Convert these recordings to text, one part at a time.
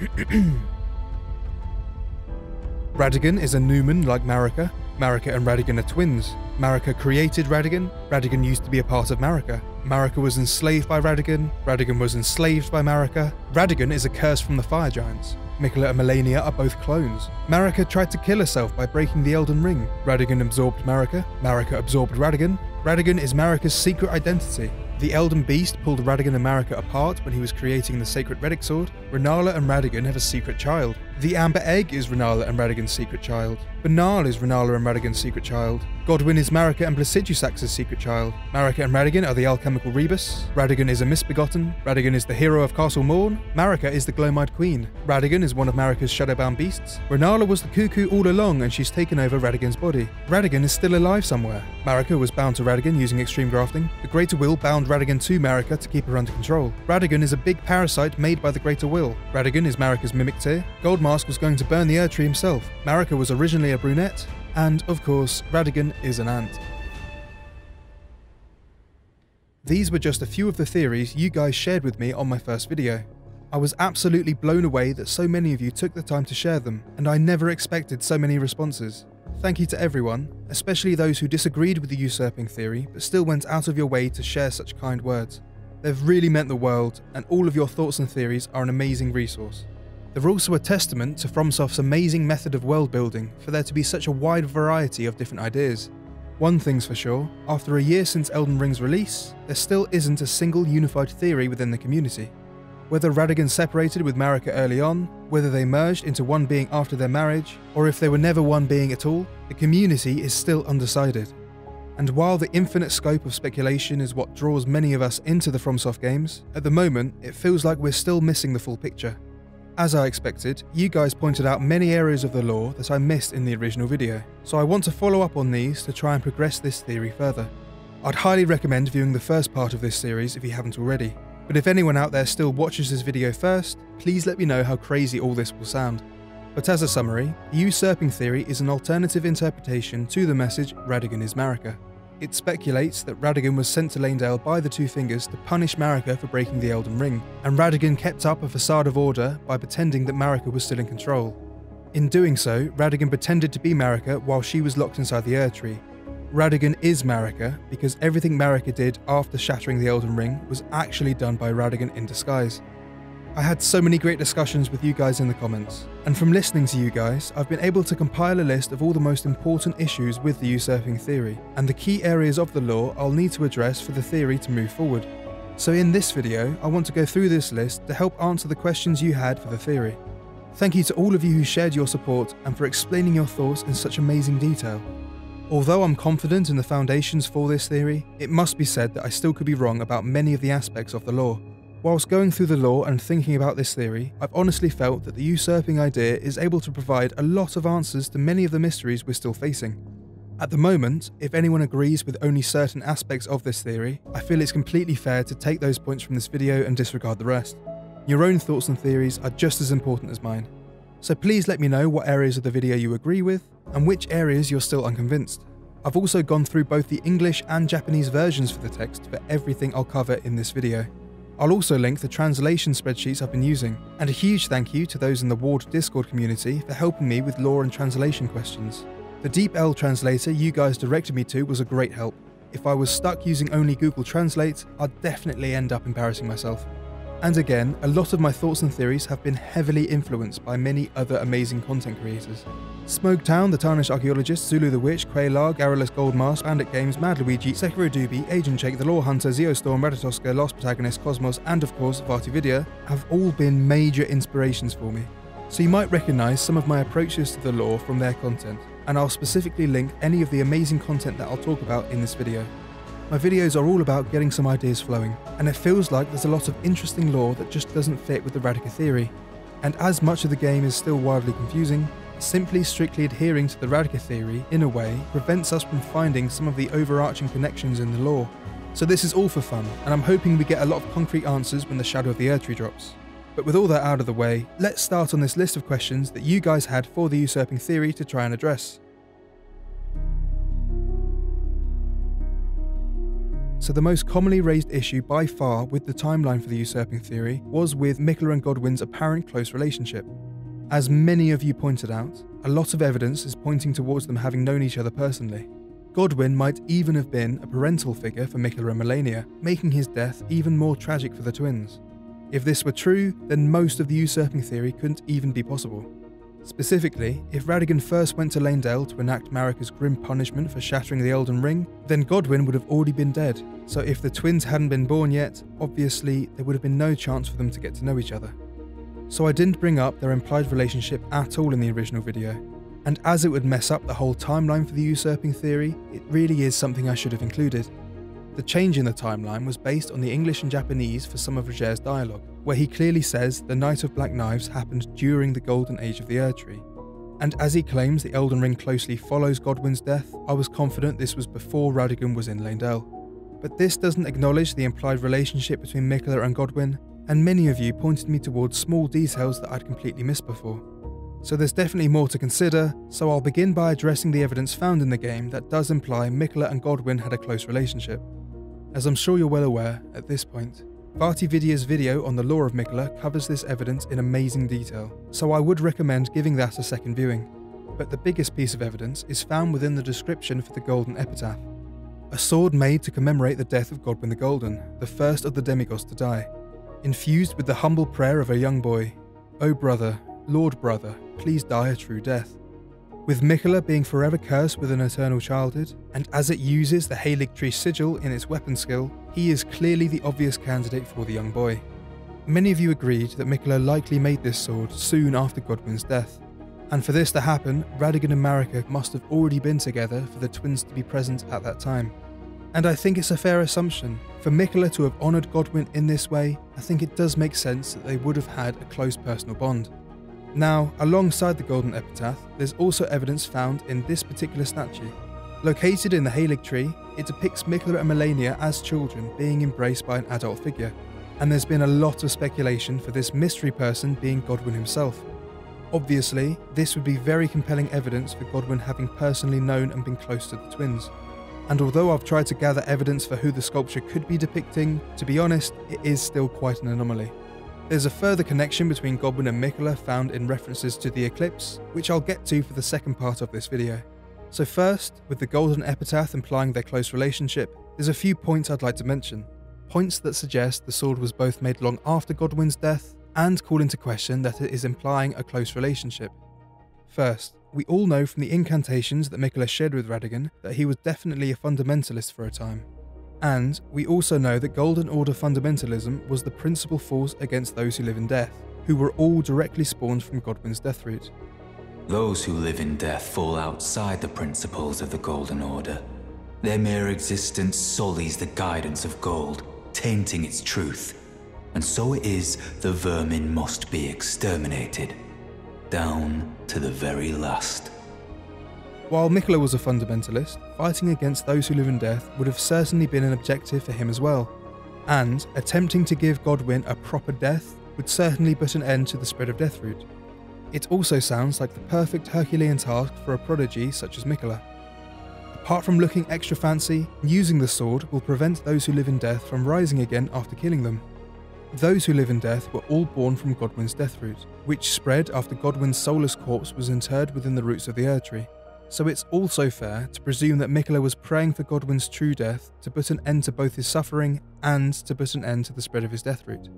Radagon is a Numen like Marika. Marika and Radagon are twins. Marika created Radagon. Radagon used to be a part of Marika. Marika was enslaved by Radagon. Radagon was enslaved by Marika. Radagon is a curse from the Fire Giants. Miquella and Malenia are both clones. Marika tried to kill herself by breaking the Elden Ring. Radagon absorbed Marika. Marika absorbed Radagon. Radagon is Marika's secret identity. The Elden Beast pulled Radagon and Marika apart when he was creating the Sacred Relic Sword. Rennala and Radagon have a secret child. The Amber Egg is Rennala and Radagon's secret child. Banal is Rennala and Radagon's secret child. Godwyn is Marika and Placidusax's secret child. Marika and Radagon are the alchemical Rebis. Radagon is a misbegotten. Radagon is the hero of Castle Morne. Marika is the Gloam-Eyed Queen. Radagon is one of Marika's shadowbound beasts. Rennala was the cuckoo all along and she's taken over Radagon's body. Radagon is still alive somewhere. Marika was bound to Radagon using extreme grafting. The Greater Will bound Radagon to Marika to keep her under control. Radagon is a big parasite made by the Greater Will. Radagon is Marika's mimic tear. Goldmask was going to burn the Erdtree himself. Marika was originally a brunette. And, of course, Radagon is an ant. These were just a few of the theories you guys shared with me on my first video. I was absolutely blown away that so many of you took the time to share them, and I never expected so many responses. Thank you to everyone, especially those who disagreed with the usurping theory but still went out of your way to share such kind words. They've really meant the world, and all of your thoughts and theories are an amazing resource. They're also a testament to FromSoft's amazing method of world building for there to be such a wide variety of different ideas. One thing's for sure, after a year since Elden Ring's release, there still isn't a single unified theory within the community. Whether Radagon separated with Marika early on, whether they merged into one being after their marriage, or if they were never one being at all, the community is still undecided. And while the infinite scope of speculation is what draws many of us into the FromSoft games, at the moment it feels like we're still missing the full picture. As I expected, you guys pointed out many areas of the lore that I missed in the original video, so I want to follow up on these to try and progress this theory further. I'd highly recommend viewing the first part of this series if you haven't already, but if anyone out there still watches this video first, please let me know how crazy all this will sound. But as a summary, the usurping theory is an alternative interpretation to the message Radagon is Marika. It speculates that Radagon was sent to Leyndell by the Two Fingers to punish Marika for breaking the Elden Ring, and Radagon kept up a facade of order by pretending that Marika was still in control. In doing so, Radagon pretended to be Marika while she was locked inside the Erdtree, Radagon is Marika because everything Marika did after shattering the Elden Ring was actually done by Radagon in disguise. I had so many great discussions with you guys in the comments, and from listening to you guys, I've been able to compile a list of all the most important issues with the usurping theory, and the key areas of the lore I'll need to address for the theory to move forward. So in this video, I want to go through this list to help answer the questions you had for the theory. Thank you to all of you who shared your support and for explaining your thoughts in such amazing detail. Although I'm confident in the foundations for this theory, it must be said that I still could be wrong about many of the aspects of the lore. Whilst going through the lore and thinking about this theory, I've honestly felt that the usurping idea is able to provide a lot of answers to many of the mysteries we're still facing. At the moment, if anyone agrees with only certain aspects of this theory, I feel it's completely fair to take those points from this video and disregard the rest. Your own thoughts and theories are just as important as mine. So please let me know what areas of the video you agree with, and which areas you're still unconvinced. I've also gone through both the English and Japanese versions for the text for everything I'll cover in this video. I'll also link the translation spreadsheets I've been using, and a huge thank you to those in the Ward Discord community for helping me with lore and translation questions. The DeepL translator you guys directed me to was a great help. If I was stuck using only Google Translate, I'd definitely end up embarrassing myself. And again, a lot of my thoughts and theories have been heavily influenced by many other amazing content creators. Smoughtown, The Tarnished Archaeologist, Zulu the Witch, Quaylar, Garrulus Goldmask, Bandit Games, Mad Luigi, Sekuro Dubi, Agent Jake, The Lore Hunter, Zeostorm, Ratatoska, Lost Protagonist, Kosmos, and of course VaatiVidya have all been major inspirations for me. So you might recognise some of my approaches to the lore from their content, and I'll specifically link any of the amazing content that I'll talk about in this video. My videos are all about getting some ideas flowing, and it feels like there's a lot of interesting lore that just doesn't fit with the Radika theory. And as much of the game is still wildly confusing, simply strictly adhering to the Radika theory, in a way, prevents us from finding some of the overarching connections in the lore. So this is all for fun, and I'm hoping we get a lot of concrete answers when the Shadow of the Erdtree drops. But with all that out of the way, let's start on this list of questions that you guys had for the usurping theory to try and address. So the most commonly raised issue by far with the timeline for the usurping theory was with Miquella and Godwyn's apparent close relationship. As many of you pointed out, a lot of evidence is pointing towards them having known each other personally. Godwyn might even have been a parental figure for Miquella and Malenia, making his death even more tragic for the twins. If this were true, then most of the usurping theory couldn't even be possible. Specifically, if Radagon first went to Leyndell to enact Marika's grim punishment for shattering the Elden Ring, then Godwyn would have already been dead. So if the twins hadn't been born yet, obviously there would have been no chance for them to get to know each other. So I didn't bring up their implied relationship at all in the original video. And as it would mess up the whole timeline for the usurping theory, it really is something I should have included. The change in the timeline was based on the English and Japanese for some of Rogier's dialogue, where he clearly says the Night of Black Knives happened during the Golden Age of the Erdtree. And as he claims the Elden Ring closely follows Godwyn's death, I was confident this was before Radagon was in Leyndell. But this doesn't acknowledge the implied relationship between Miquella and Godwyn, and many of you pointed me towards small details that I'd completely missed before. So there's definitely more to consider, so I'll begin by addressing the evidence found in the game that does imply Miquella and Godwyn had a close relationship. As I'm sure you're well aware at this point, VaatiVidya's video on the lore of Miquella covers this evidence in amazing detail, so I would recommend giving that a second viewing. But the biggest piece of evidence is found within the description for the Golden Epitaph. A sword made to commemorate the death of Godwyn the Golden, the first of the demigods to die. Infused with the humble prayer of a young boy, O brother, Lord brother, please die a true death. With Miquella being forever cursed with an eternal childhood, and as it uses the Haligtree sigil in its weapon skill, he is clearly the obvious candidate for the young boy. Many of you agreed that Miquella likely made this sword soon after Godwyn's death, and for this to happen, Radagon and Marika must have already been together for the twins to be present at that time. And I think it's a fair assumption. For Miquella to have honoured Godwyn in this way, I think it does make sense that they would have had a close personal bond. Now, alongside the golden epitaph, there's also evidence found in this particular statue. Located in the Haligtree, it depicts Miquella and Malenia as children being embraced by an adult figure, and there's been a lot of speculation for this mystery person being Godwyn himself. Obviously, this would be very compelling evidence for Godwyn having personally known and been close to the twins. And although I've tried to gather evidence for who the sculpture could be depicting, to be honest, it is still quite an anomaly. There's a further connection between Godwyn and Miquella found in references to the eclipse, which I'll get to for the second part of this video. So first, with the golden epitaph implying their close relationship, there's a few points I'd like to mention. Points that suggest the sword was both made long after Godwyn's death and call into question that it is implying a close relationship. First, we all know from the incantations that Miquella shared with Radagon that he was definitely a fundamentalist for a time. And we also know that Golden Order fundamentalism was the principal force against those who live in death, who were all directly spawned from Godwyn's death root. Those who live in death fall outside the principles of the Golden Order. Their mere existence sullies the guidance of gold, tainting its truth. And so it is the vermin must be exterminated. Down to the very last. While Miquella was a fundamentalist, fighting against those who live in death would have certainly been an objective for him as well. And attempting to give Godwyn a proper death would certainly put an end to the spread of Deathroot. It also sounds like the perfect Herculean task for a prodigy such as Miquella. Apart from looking extra fancy, using the sword will prevent those who live in death from rising again after killing them. Those who live in death were all born from Godwyn's deathroot, which spread after Godwyn's soulless corpse was interred within the roots of the Erdtree so it's also fair to presume that Miquella was praying for Godwyn's true death to put an end to both his suffering and to put an end to the spread of his death root.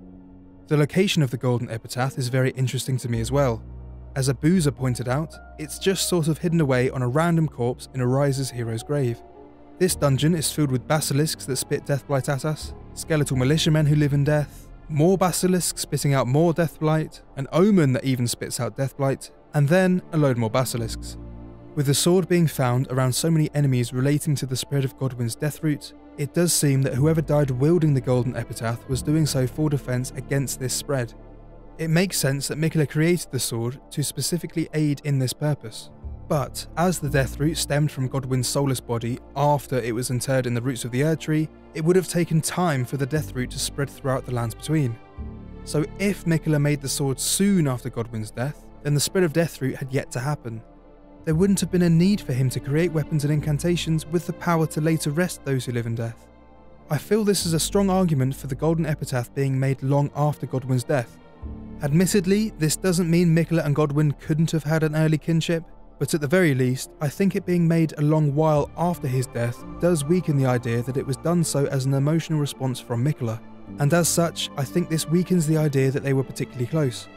The location of the Golden Epitaph is very interesting to me as well. As Abuza pointed out, it's just sort of hidden away on a random corpse in Auriza's hero's grave. This dungeon is filled with basilisks that spit deathblight at us, skeletal militiamen who live in death, more basilisks spitting out more deathblight, an omen that even spits out deathblight, and then a load more basilisks. With the sword being found around so many enemies relating to the spread of Godwyn's death root, it does seem that whoever died wielding the golden epitaph was doing so for defense against this spread. It makes sense that Miquella created the sword to specifically aid in this purpose. But as the death root stemmed from Godwyn's soulless body after it was interred in the roots of the Erdtree, it would have taken time for the death root to spread throughout the lands between. So if Miquella made the sword soon after Godwyn's death, then the spread of death root had yet to happen, there wouldn't have been a need for him to create weapons and incantations with the power to later rest those who live in death. I feel this is a strong argument for the Golden Epitaph being made long after Godwyn's death. Admittedly, this doesn't mean Miquella and Godwyn couldn't have had an early kinship, but at the very least, I think it being made a long while after his death does weaken the idea that it was done so as an emotional response from Miquella, and as such, I think this weakens the idea that they were particularly close.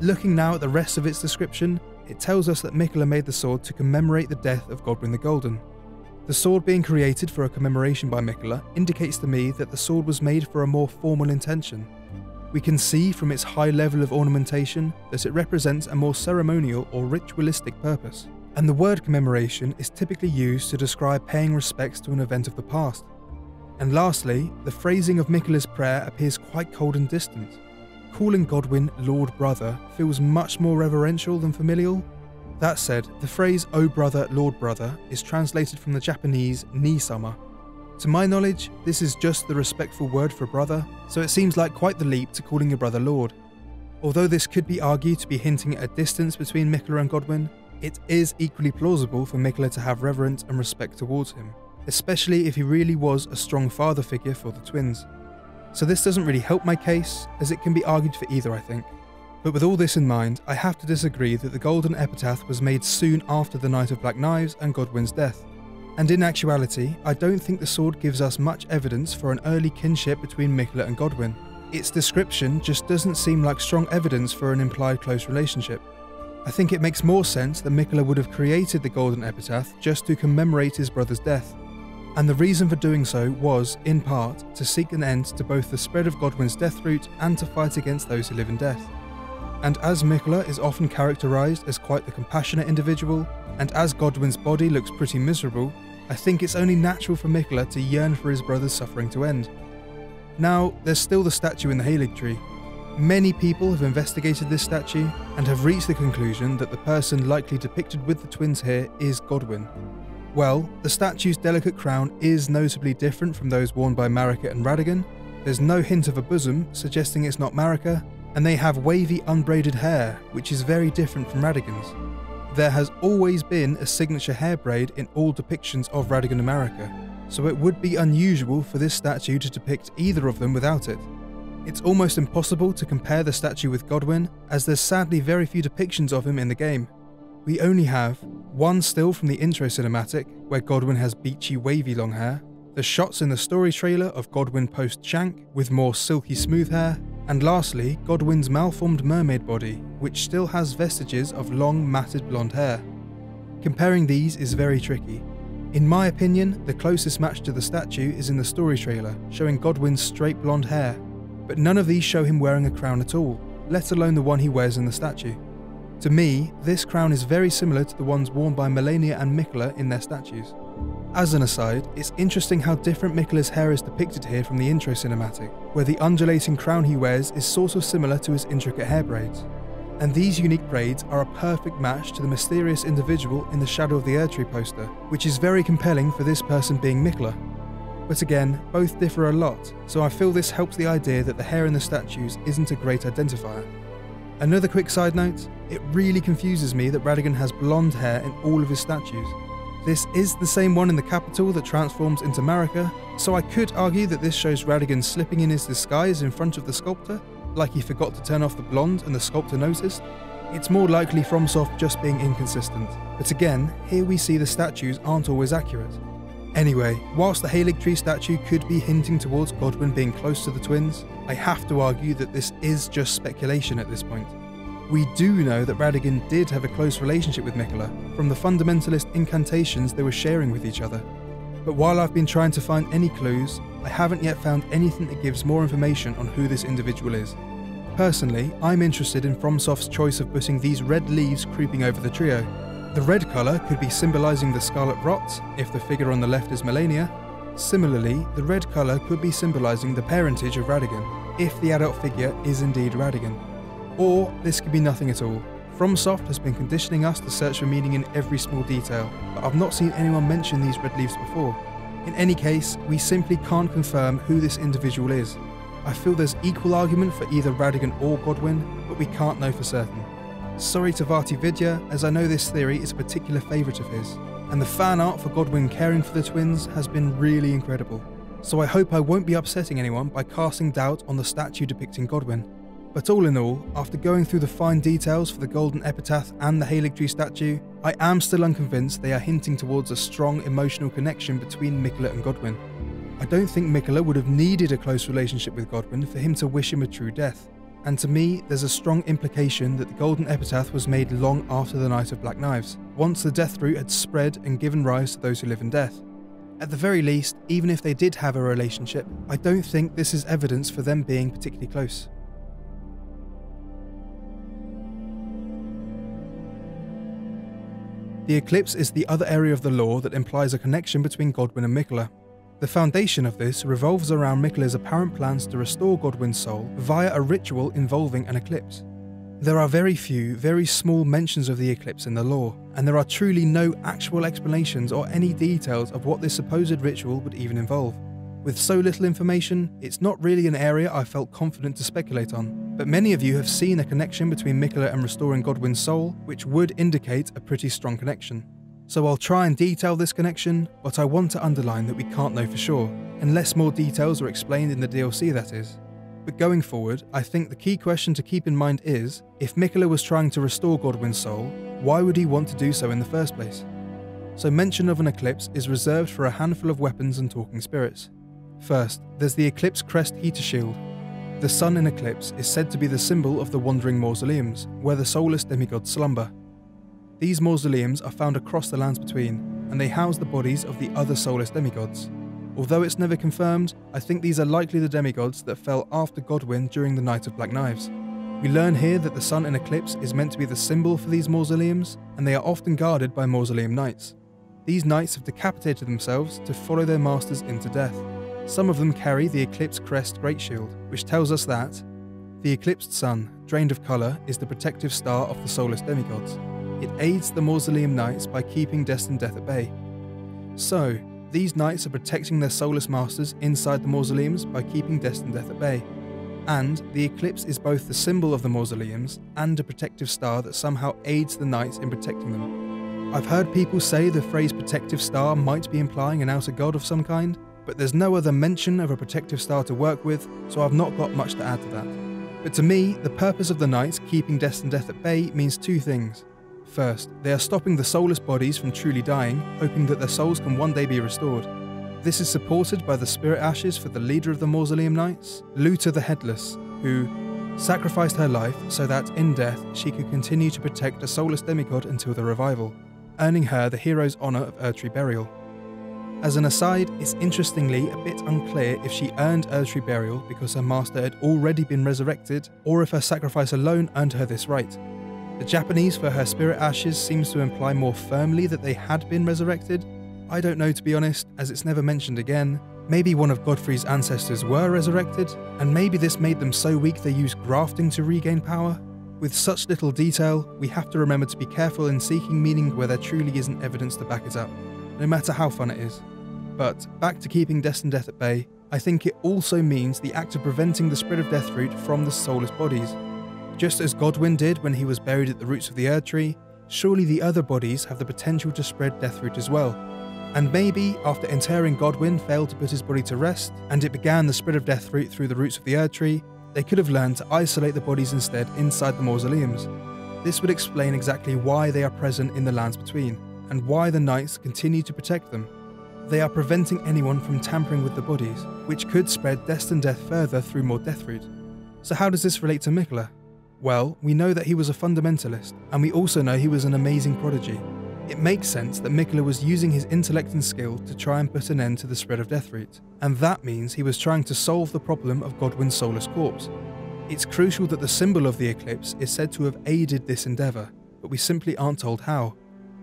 Looking now at the rest of its description, it tells us that Miquella made the sword to commemorate the death of Godwyn the Golden. The sword being created for a commemoration by Miquella indicates to me that the sword was made for a more formal intention. We can see from its high level of ornamentation that it represents a more ceremonial or ritualistic purpose. And the word commemoration is typically used to describe paying respects to an event of the past. And lastly, the phrasing of Miquella's prayer appears quite cold and distant. Calling Godwyn Lord Brother feels much more reverential than familial. That said, the phrase O Brother, Lord Brother is translated from the Japanese Ni Sama. To my knowledge, this is just the respectful word for brother, so it seems like quite the leap to calling your brother Lord. Although this could be argued to be hinting at a distance between Miquella and Godwyn, it is equally plausible for Miquella to have reverence and respect towards him, especially if he really was a strong father figure for the twins. So this doesn't really help my case, as it can be argued for either, I think. But with all this in mind, I have to disagree that the Golden Epitaph was made soon after the Night of Black Knives and Godwyn's death. And in actuality, I don't think the sword gives us much evidence for an early kinship between Miquella and Godwyn. Its description just doesn't seem like strong evidence for an implied close relationship. I think it makes more sense that Miquella would have created the Golden Epitaph just to commemorate his brother's death and the reason for doing so was, in part, to seek an end to both the spread of Godwyn's death root and to fight against those who live in death. And as Miquella is often characterised as quite the compassionate individual, and as Godwyn's body looks pretty miserable, I think it's only natural for Miquella to yearn for his brother's suffering to end. Now, there's still the statue in the Haligtree. Many people have investigated this statue and have reached the conclusion that the person likely depicted with the twins here is Godwyn, well, the statue's delicate crown is notably different from those worn by Marika and Radagon. There's no hint of a bosom, suggesting it's not Marika, and they have wavy unbraided hair, which is very different from Radagon's. There has always been a signature hair braid in all depictions of Radagon and Marika, so it would be unusual for this statue to depict either of them without it. It's almost impossible to compare the statue with Godwyn, as there's sadly very few depictions of him in the game. We only have one still from the intro cinematic, where Godwyn has beachy wavy long hair, the shots in the story trailer of Godwyn post Shank with more silky smooth hair, and lastly, Godwyn's malformed mermaid body, which still has vestiges of long matted blonde hair. Comparing these is very tricky. In my opinion, the closest match to the statue is in the story trailer, showing Godwyn's straight blonde hair, but none of these show him wearing a crown at all, let alone the one he wears in the statue. To me, this crown is very similar to the ones worn by Malenia and Miquella in their statues. As an aside, it's interesting how different Miquella's hair is depicted here from the intro cinematic, where the undulating crown he wears is sort of similar to his intricate hair braids. And these unique braids are a perfect match to the mysterious individual in the Shadow of the Erdtree poster, which is very compelling for this person being Miquella. But again, both differ a lot, so I feel this helps the idea that the hair in the statues isn't a great identifier. Another quick side note, it really confuses me that Radagon has blonde hair in all of his statues. This is the same one in the capital that transforms into Marika, so I could argue that this shows Radagon slipping in his disguise in front of the sculptor, like he forgot to turn off the blonde and the sculptor noticed. It's more likely FromSoft just being inconsistent, but again, here we see the statues aren't always accurate. Anyway, whilst the Haligtree statue could be hinting towards Godwyn being close to the twins, I have to argue that this is just speculation at this point. We do know that Radagon did have a close relationship with Miquella from the fundamentalist incantations they were sharing with each other. But while I've been trying to find any clues, I haven't yet found anything that gives more information on who this individual is. Personally, I'm interested in FromSoft's choice of putting these red leaves creeping over the trio, the red colour could be symbolising the Scarlet Rot, if the figure on the left is Malenia. Similarly, the red colour could be symbolising the parentage of Radagon, if the adult figure is indeed Radagon. Or this could be nothing at all. FromSoft has been conditioning us to search for meaning in every small detail, but I've not seen anyone mention these red leaves before. In any case, we simply can't confirm who this individual is. I feel there's equal argument for either Radagon or Godwyn, but we can't know for certain. Sorry to VaatiVidya, as I know this theory is a particular favourite of his, and the fan art for Godwyn caring for the twins has been really incredible. so I hope I won't be upsetting anyone by casting doubt on the statue depicting Godwyn. But all in all, after going through the fine details for the golden epitaph and the Haligtree statue, I am still unconvinced they are hinting towards a strong emotional connection between Miquella and Godwyn. I don't think Miquella would have needed a close relationship with Godwyn for him to wish him a true death. And to me, there's a strong implication that the Golden Epitaph was made long after the Night of Black Knives, once the Death Root had spread and given rise to those who live in death. At the very least, even if they did have a relationship, I don't think this is evidence for them being particularly close. The eclipse is the other area of the lore that implies a connection between Godwyn and Miquella. The foundation of this revolves around Miquella's apparent plans to restore Godwyn's soul via a ritual involving an eclipse. There are very few, very small mentions of the eclipse in the lore, and there are truly no actual explanations or any details of what this supposed ritual would even involve. With so little information, it's not really an area I felt confident to speculate on, but many of you have seen a connection between Miquella and restoring Godwyn's soul, which would indicate a pretty strong connection. So I'll try and detail this connection, but I want to underline that we can't know for sure, unless more details are explained in the DLC that is. But going forward, I think the key question to keep in mind is, if Miquella was trying to restore Godwyn's soul, why would he want to do so in the first place? So mention of an eclipse is reserved for a handful of weapons and talking spirits. First, there's the Eclipse Crest Heater Shield. The sun in eclipse is said to be the symbol of the Wandering Mausoleums, where the soulless demigods slumber. These mausoleums are found across the lands between, and they house the bodies of the other soulless demigods. Although it's never confirmed, I think these are likely the demigods that fell after Godwyn during the Night of Black Knives. We learn here that the sun in eclipse is meant to be the symbol for these mausoleums, and they are often guarded by mausoleum knights. These knights have decapitated themselves to follow their masters into death. Some of them carry the Eclipse Crest Great Shield, which tells us that the eclipsed sun, drained of colour, is the protective star of the soulless demigods. It aids the Mausoleum Knights by keeping destined death at bay. So, these knights are protecting their soulless masters inside the mausoleums by keeping destined death at bay. And the eclipse is both the symbol of the mausoleums and a protective star that somehow aids the knights in protecting them. I've heard people say the phrase protective star might be implying an outer god of some kind, but there's no other mention of a protective star to work with, so I've not got much to add to that. But to me, the purpose of the knights keeping destined death at bay means two things. First, they are stopping the soulless bodies from truly dying, hoping that their souls can one day be restored. This is supported by the spirit ashes for the leader of the Mausoleum Knights, Lhutel the Headless, who sacrificed her life so that in death she could continue to protect a soulless demigod until the revival, earning her the hero's honour of Erdtree burial. As an aside, it's interestingly a bit unclear if she earned Erdtree burial because her master had already been resurrected, or if her sacrifice alone earned her this right. The Japanese for her spirit ashes seems to imply more firmly that they had been resurrected. I don't know to be honest, as it's never mentioned again. Maybe one of Godfrey's ancestors were resurrected, and maybe this made them so weak they used grafting to regain power. With such little detail, we have to remember to be careful in seeking meaning where there truly isn't evidence to back it up, no matter how fun it is. But back to keeping destined death at bay, I think it also means the act of preventing the spread of death root from the soulless bodies, just as Godwyn did when he was buried at the roots of the Erdtree, surely the other bodies have the potential to spread death Deathroot as well. And maybe, after interring Godwyn failed to put his body to rest, and it began the spread of death Deathroot through the roots of the Erdtree, they could have learned to isolate the bodies instead inside the mausoleums. This would explain exactly why they are present in the lands between, and why the knights continue to protect them. They are preventing anyone from tampering with the bodies, which could spread destined death further through more death Deathroot. So how does this relate to Miquella? Well, we know that he was a fundamentalist, and we also know he was an amazing prodigy. It makes sense that Miquella was using his intellect and skill to try and put an end to the spread of death Deathroot, and that means he was trying to solve the problem of Godwyn's soulless corpse. It's crucial that the symbol of the eclipse is said to have aided this endeavour, but we simply aren't told how.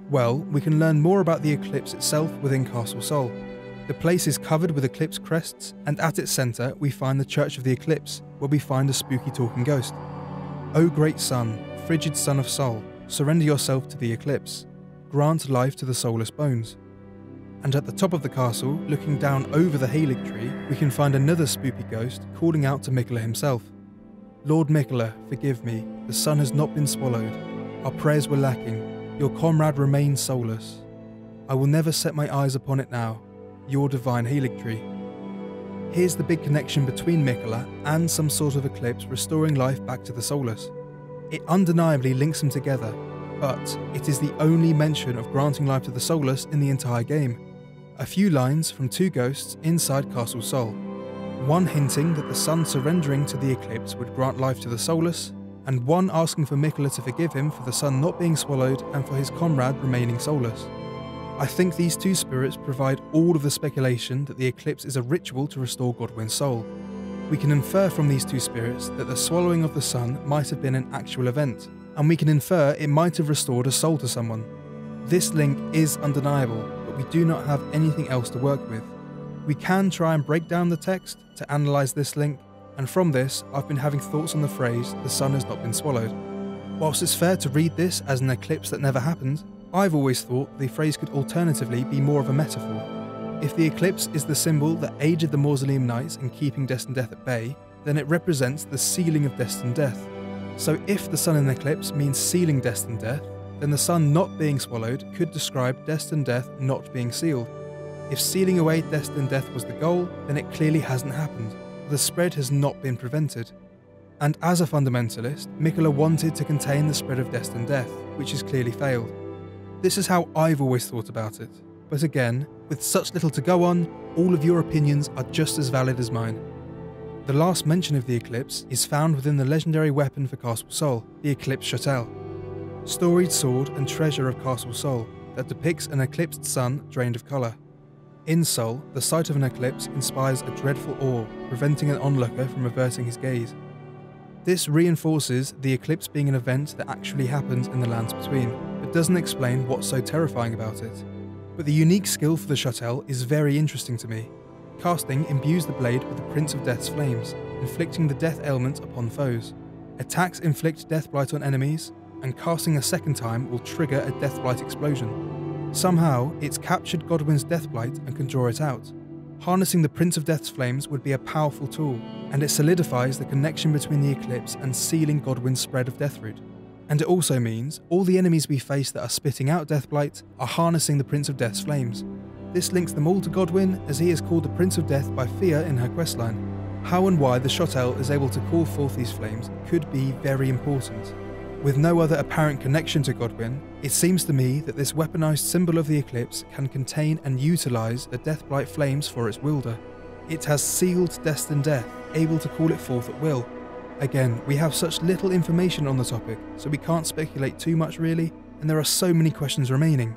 Well, we can learn more about the eclipse itself within Castle Sol. The place is covered with eclipse crests, and at its centre we find the Church of the Eclipse, where we find a spooky talking ghost. O great sun, frigid sun of Sol, surrender yourself to the eclipse. Grant life to the soulless bones. And at the top of the castle, looking down over the Haligtree, we can find another spooky ghost calling out to Miquella himself. Lord Miquella, forgive me, the sun has not been swallowed. Our prayers were lacking. Your comrade remains soulless. I will never set my eyes upon it now, your divine Haligtree. here's the big connection between Miquella and some sort of eclipse restoring life back to the soulless. It undeniably links them together, but it is the only mention of granting life to the soulless in the entire game. A few lines from two ghosts inside Castle Sol. One hinting that the sun surrendering to the eclipse would grant life to the soulless, and one asking for Miquella to forgive him for the sun not being swallowed and for his comrade remaining soulless. I think these two spirits provide all of the speculation that the eclipse is a ritual to restore Godwyn's soul. We can infer from these two spirits that the swallowing of the sun might have been an actual event, and we can infer it might have restored a soul to someone. This link is undeniable, but we do not have anything else to work with. We can try and break down the text to analyse this link, and from this, I've been having thoughts on the phrase, the sun has not been swallowed. Whilst it's fair to read this as an eclipse that never happened, I've always thought the phrase could alternatively be more of a metaphor. If the eclipse is the symbol that aided the Mausoleum Knights in keeping destined death at bay, then it represents the sealing of destined death. So if the sun in eclipse means sealing destined death, then the sun not being swallowed could describe destined death not being sealed. If sealing away destined death was the goal, then it clearly hasn't happened. The spread has not been prevented. And as a fundamentalist, Miquella wanted to contain the spread of destined death, which has clearly failed. This is how I've always thought about it. But again, with such little to go on, all of your opinions are just as valid as mine. The last mention of the eclipse is found within the legendary weapon for Castle Sol, the Eclipse Shotel. Storied sword and treasure of Castle Sol that depicts an eclipsed sun drained of colour. In Sol, the sight of an eclipse inspires a dreadful awe, preventing an onlooker from averting his gaze. This reinforces the eclipse being an event that actually happens in the lands between, but doesn't explain what's so terrifying about it. But the unique skill for the shotel is very interesting to me. Casting imbues the blade with the Prince of Death's flames, inflicting the death ailment upon foes. Attacks inflict death blight on enemies, and casting a second time will trigger a death blight explosion. Somehow, it's captured Godwyn's death blight and can draw it out. Harnessing the Prince of Death's flames would be a powerful tool, and it solidifies the connection between the eclipse and sealing Godwyn's spread of Deathroot. And it also means all the enemies we face that are spitting out Deathblight are harnessing the Prince of Death's flames. This links them all to Godwyn, as he is called the Prince of Death by Fia in her questline. How and why the Shotel is able to call forth these flames could be very important. With no other apparent connection to Godwyn, it seems to me that this weaponized symbol of the eclipse can contain and utilize the Deathblight flames for its wielder. It has sealed destined death, able to call it forth at will, Again, we have such little information on the topic, so we can't speculate too much really, and there are so many questions remaining.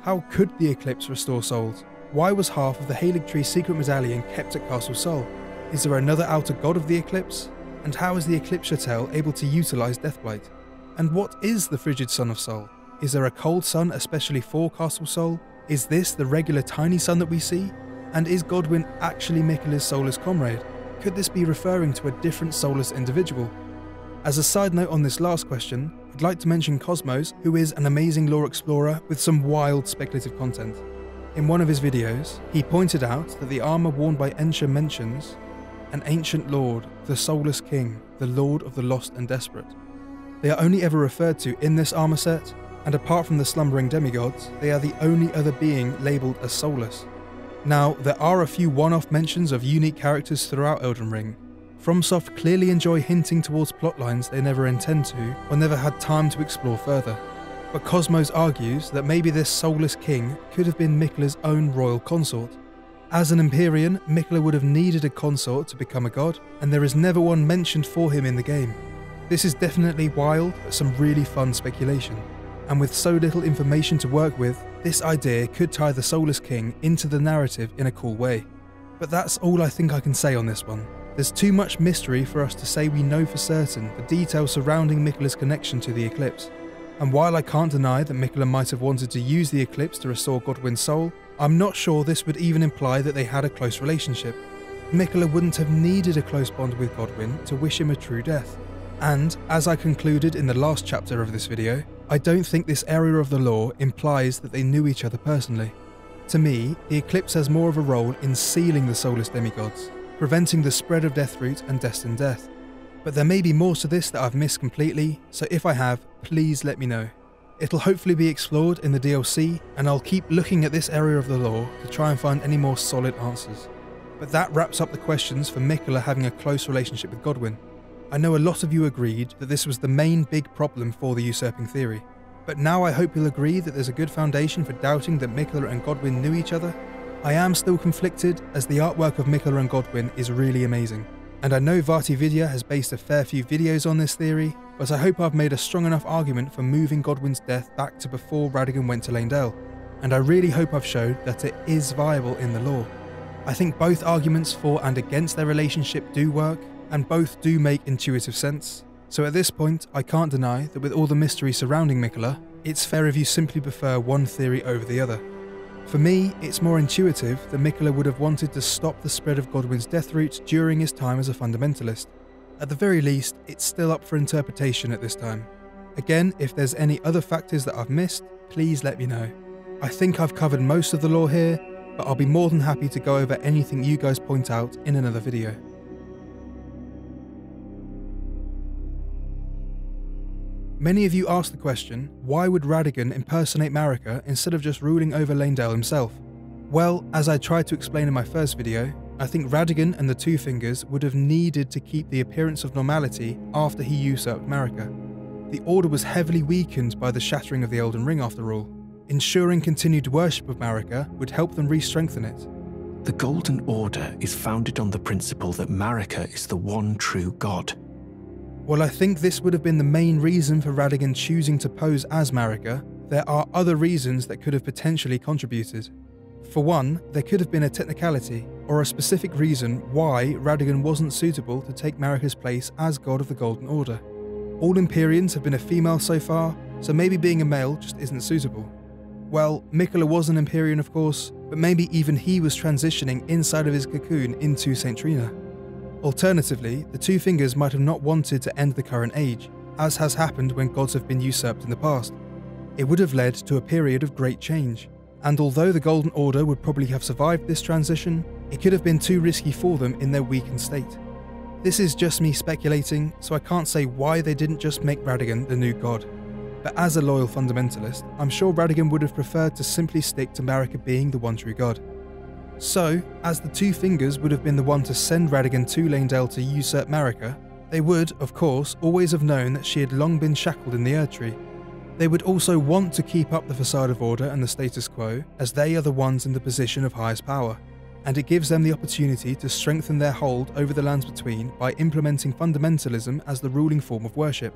How could the eclipse restore souls? Why was half of the Haligtree secret medallion kept at Castle Sol? Is there another outer god of the eclipse? And how is the Eclipse Shotel able to utilise Deathblight? And what is the frigid sun of Sol? Is there a cold sun especially for Castle Sol? Is this the regular tiny sun that we see? And is Godwyn actually Miquella's soulless comrade? Could this be referring to a different soulless individual? As a side note on this last question, I'd like to mention Kosmos, who is an amazing lore explorer with some wild speculative content. In one of his videos, he pointed out that the armour worn by Ensha mentions an ancient lord, the soulless king, the lord of the lost and desperate. They are only ever referred to in this armour set, and apart from the slumbering demigods, they are the only other being labelled as soulless. Now, there are a few one off mentions of unique characters throughout Elden Ring. FromSoft clearly enjoy hinting towards plotlines they never intend to or never had time to explore further. But Kosmos argues that maybe this soulless king could have been Miquella's own royal consort. As an Empyrean, Miquella would have needed a consort to become a god, and there is never one mentioned for him in the game. This is definitely wild, but some really fun speculation and with so little information to work with, this idea could tie the Soulless King into the narrative in a cool way. But that's all I think I can say on this one. There's too much mystery for us to say we know for certain the details surrounding Miquella's connection to the eclipse. And while I can't deny that Miquella might have wanted to use the eclipse to restore Godwyn's soul, I'm not sure this would even imply that they had a close relationship. Miquella wouldn't have needed a close bond with Godwyn to wish him a true death. And, as I concluded in the last chapter of this video, I don't think this area of the lore implies that they knew each other personally. To me, the Eclipse has more of a role in sealing the soulless demigods, preventing the spread of Deathroot and destined death. But there may be more to this that I've missed completely, so if I have, please let me know. It'll hopefully be explored in the DLC, and I'll keep looking at this area of the lore to try and find any more solid answers. But that wraps up the questions for Miquella having a close relationship with Godwyn. I know a lot of you agreed that this was the main big problem for the usurping theory. But now I hope you'll agree that there's a good foundation for doubting that Miquella and Godwyn knew each other. I am still conflicted, as the artwork of Miquella and Godwyn is really amazing. And I know VaatiVidya has based a fair few videos on this theory, but I hope I've made a strong enough argument for moving Godwyn's death back to before Radagon went to Leyndell, and I really hope I've showed that it is viable in the lore. I think both arguments for and against their relationship do work, and both do make intuitive sense. So at this point, I can't deny that with all the mystery surrounding Miquella, it's fair if you simply prefer one theory over the other. For me, it's more intuitive that Miquella would have wanted to stop the spread of Godwyn's death root during his time as a fundamentalist. At the very least, it's still up for interpretation at this time. Again, if there's any other factors that I've missed, please let me know. I think I've covered most of the lore here, but I'll be more than happy to go over anything you guys point out in another video. Many of you asked the question, why would Radagon impersonate Marika instead of just ruling over Leyndell himself? Well, as I tried to explain in my first video, I think Radagon and the Two Fingers would have needed to keep the appearance of normality after he usurped Marika. The Order was heavily weakened by the shattering of the Elden Ring after all. Ensuring continued worship of Marika would help them re-strengthen it. The Golden Order is founded on the principle that Marika is the one true god. While I think this would have been the main reason for Radagon choosing to pose as Marika, there are other reasons that could have potentially contributed. For one, there could have been a technicality, or a specific reason why Radagon wasn't suitable to take Marika's place as God of the Golden Order. All Empyreans have been a female so far, so maybe being a male just isn't suitable. Well, Miquella was an Empyrean of course, but maybe even he was transitioning inside of his cocoon into St. Trina. Alternatively, the Two Fingers might have not wanted to end the current age, as has happened when gods have been usurped in the past. It would have led to a period of great change, and although the Golden Order would probably have survived this transition, it could have been too risky for them in their weakened state. This is just me speculating, so I can't say why they didn't just make Radagon the new god. But as a loyal fundamentalist, I'm sure Radagon would have preferred to simply stick to Marika being the one true god. So, as the Two Fingers would have been the one to send Radagon to Leyndell to usurp Marika, they would, of course, always have known that she had long been shackled in the Erdtree. They would also want to keep up the facade of order and the status quo, as they are the ones in the position of highest power, and it gives them the opportunity to strengthen their hold over the lands between by implementing fundamentalism as the ruling form of worship.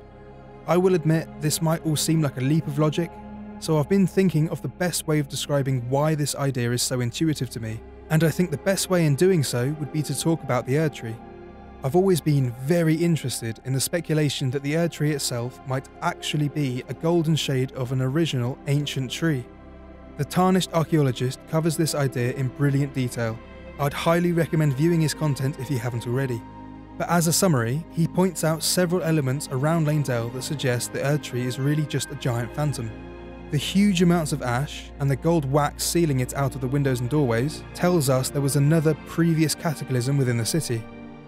I will admit this might all seem like a leap of logic, so I've been thinking of the best way of describing why this idea is so intuitive to me and I think the best way in doing so would be to talk about the Erdtree. I've always been very interested in the speculation that the Erdtree itself might actually be a golden shade of an original ancient tree. The Tarnished Archaeologist covers this idea in brilliant detail. I'd highly recommend viewing his content if you haven't already. But as a summary, he points out several elements around Leyndell that suggest the Erdtree is really just a giant phantom. The huge amounts of ash and the gold wax sealing it out of the windows and doorways tells us there was another previous cataclysm within the city,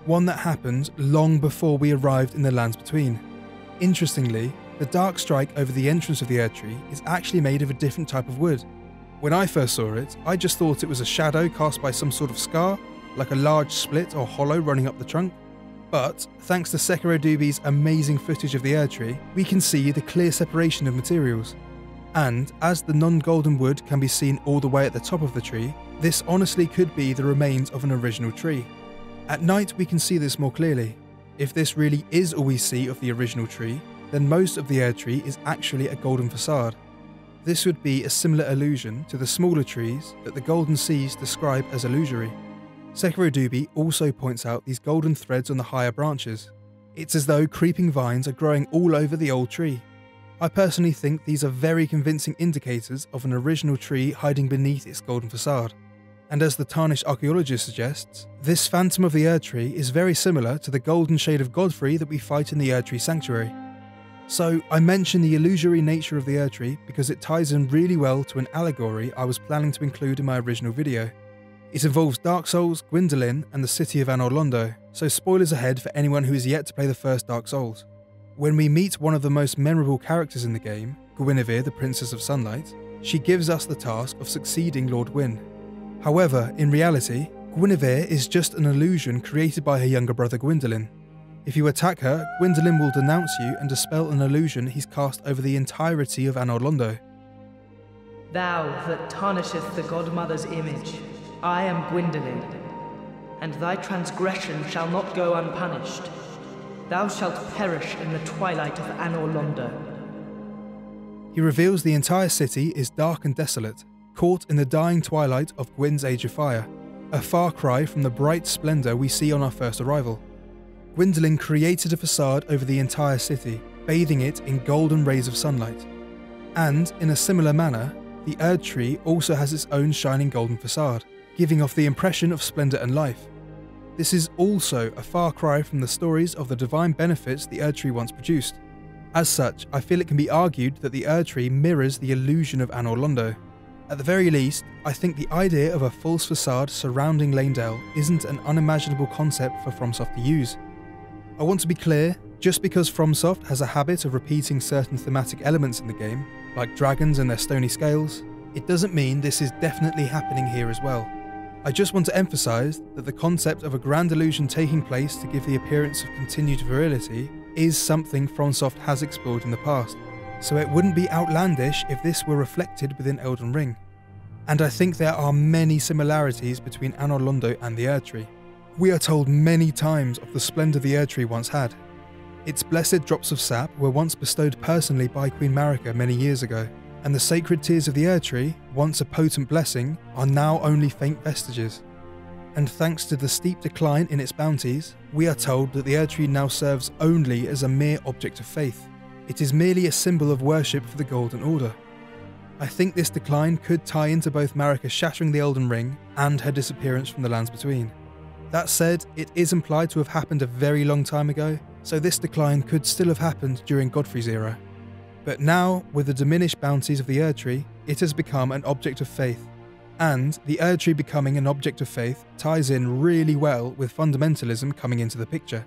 one that happened long before we arrived in the lands between. Interestingly, the dark strike over the entrance of the Erdtree is actually made of a different type of wood. When I first saw it, I just thought it was a shadow cast by some sort of scar, like a large split or hollow running up the trunk. But, thanks to Sekuro Dubi's amazing footage of the Erdtree, we can see the clear separation of materials. And as the non golden wood can be seen all the way at the top of the tree, this honestly could be the remains of an original tree. At night, we can see this more clearly. If this really is all we see of the original tree, then most of the Erdtree is actually a golden facade. This would be a similar illusion to the smaller trees that the Golden Seeds describe as illusory. Sekuro Dubi also points out these golden threads on the higher branches. It's as though creeping vines are growing all over the old tree. I personally think these are very convincing indicators of an original tree hiding beneath its golden facade. And as the tarnished archaeologist suggests, this phantom of the Erdtree is very similar to the golden shade of Godfrey that we fight in the Erdtree Sanctuary. So, I mention the illusory nature of the Erdtree because it ties in really well to an allegory I was planning to include in my original video. It involves Dark Souls, Gwyndolin, and the city of Anor Londo, so spoilers ahead for anyone who is yet to play the first Dark Souls. When we meet one of the most memorable characters in the game, Gwynevere, the Princess of Sunlight, she gives us the task of succeeding Lord Gwyn. However, in reality, Gwynevere is just an illusion created by her younger brother Gwyndolin. If you attack her, Gwyndolin will denounce you and dispel an illusion he's cast over the entirety of Anor Londo. Thou that tarnisheth the Godmother's image, I am Gwyndolin, and thy transgression shall not go unpunished. Thou shalt perish in the twilight of Anor Londo. He reveals the entire city is dark and desolate, caught in the dying twilight of Gwyn's Age of Fire, a far cry from the bright splendour we see on our first arrival. Gwyndolin created a facade over the entire city, bathing it in golden rays of sunlight. And, in a similar manner, the Erd Tree also has its own shining golden facade, giving off the impression of splendour and life. This is also a far cry from the stories of the divine benefits the Erd Tree once produced. As such, I feel it can be argued that the Erd Tree mirrors the illusion of Anor Londo. At the very least, I think the idea of a false facade surrounding Leyndell isn't an unimaginable concept for FromSoft to use. I want to be clear, just because FromSoft has a habit of repeating certain thematic elements in the game, like dragons and their stony scales, it doesn't mean this is definitely happening here as well. I just want to emphasise that the concept of a grand illusion taking place to give the appearance of continued virility is something FromSoft has explored in the past, so it wouldn't be outlandish if this were reflected within Elden Ring. And I think there are many similarities between Anor Londo and the Erd Tree. We are told many times of the splendour the Erd Tree once had. Its blessed drops of sap were once bestowed personally by Queen Marika many years ago, and the sacred tears of the Erd Tree, once a potent blessing, are now only faint vestiges. And thanks to the steep decline in its bounties, we are told that the Erd Tree now serves only as a mere object of faith. It is merely a symbol of worship for the Golden Order. I think this decline could tie into both Marika shattering the Elden Ring and her disappearance from the Lands Between. That said, it is implied to have happened a very long time ago, so this decline could still have happened during Godfrey's era. But now, with the diminished bounties of the Erd Tree, it has become an object of faith. And the Erd Tree becoming an object of faith ties in really well with fundamentalism coming into the picture.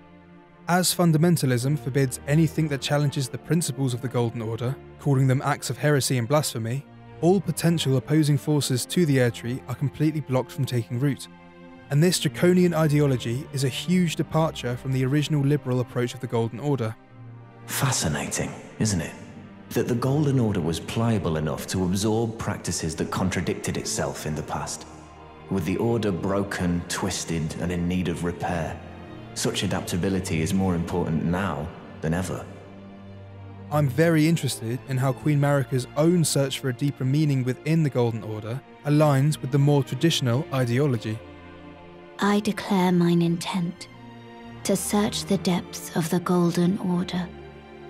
As fundamentalism forbids anything that challenges the principles of the Golden Order, calling them acts of heresy and blasphemy, all potential opposing forces to the Erd Tree are completely blocked from taking root, and this draconian ideology is a huge departure from the original liberal approach of the Golden Order. Fascinating, isn't it? That the Golden Order was pliable enough to absorb practices that contradicted itself in the past. With the Order broken, twisted, and in need of repair, such adaptability is more important now than ever. I'm very interested in how Queen Marika's own search for a deeper meaning within the Golden Order aligns with the more traditional ideology. I declare mine intent to search the depths of the Golden Order.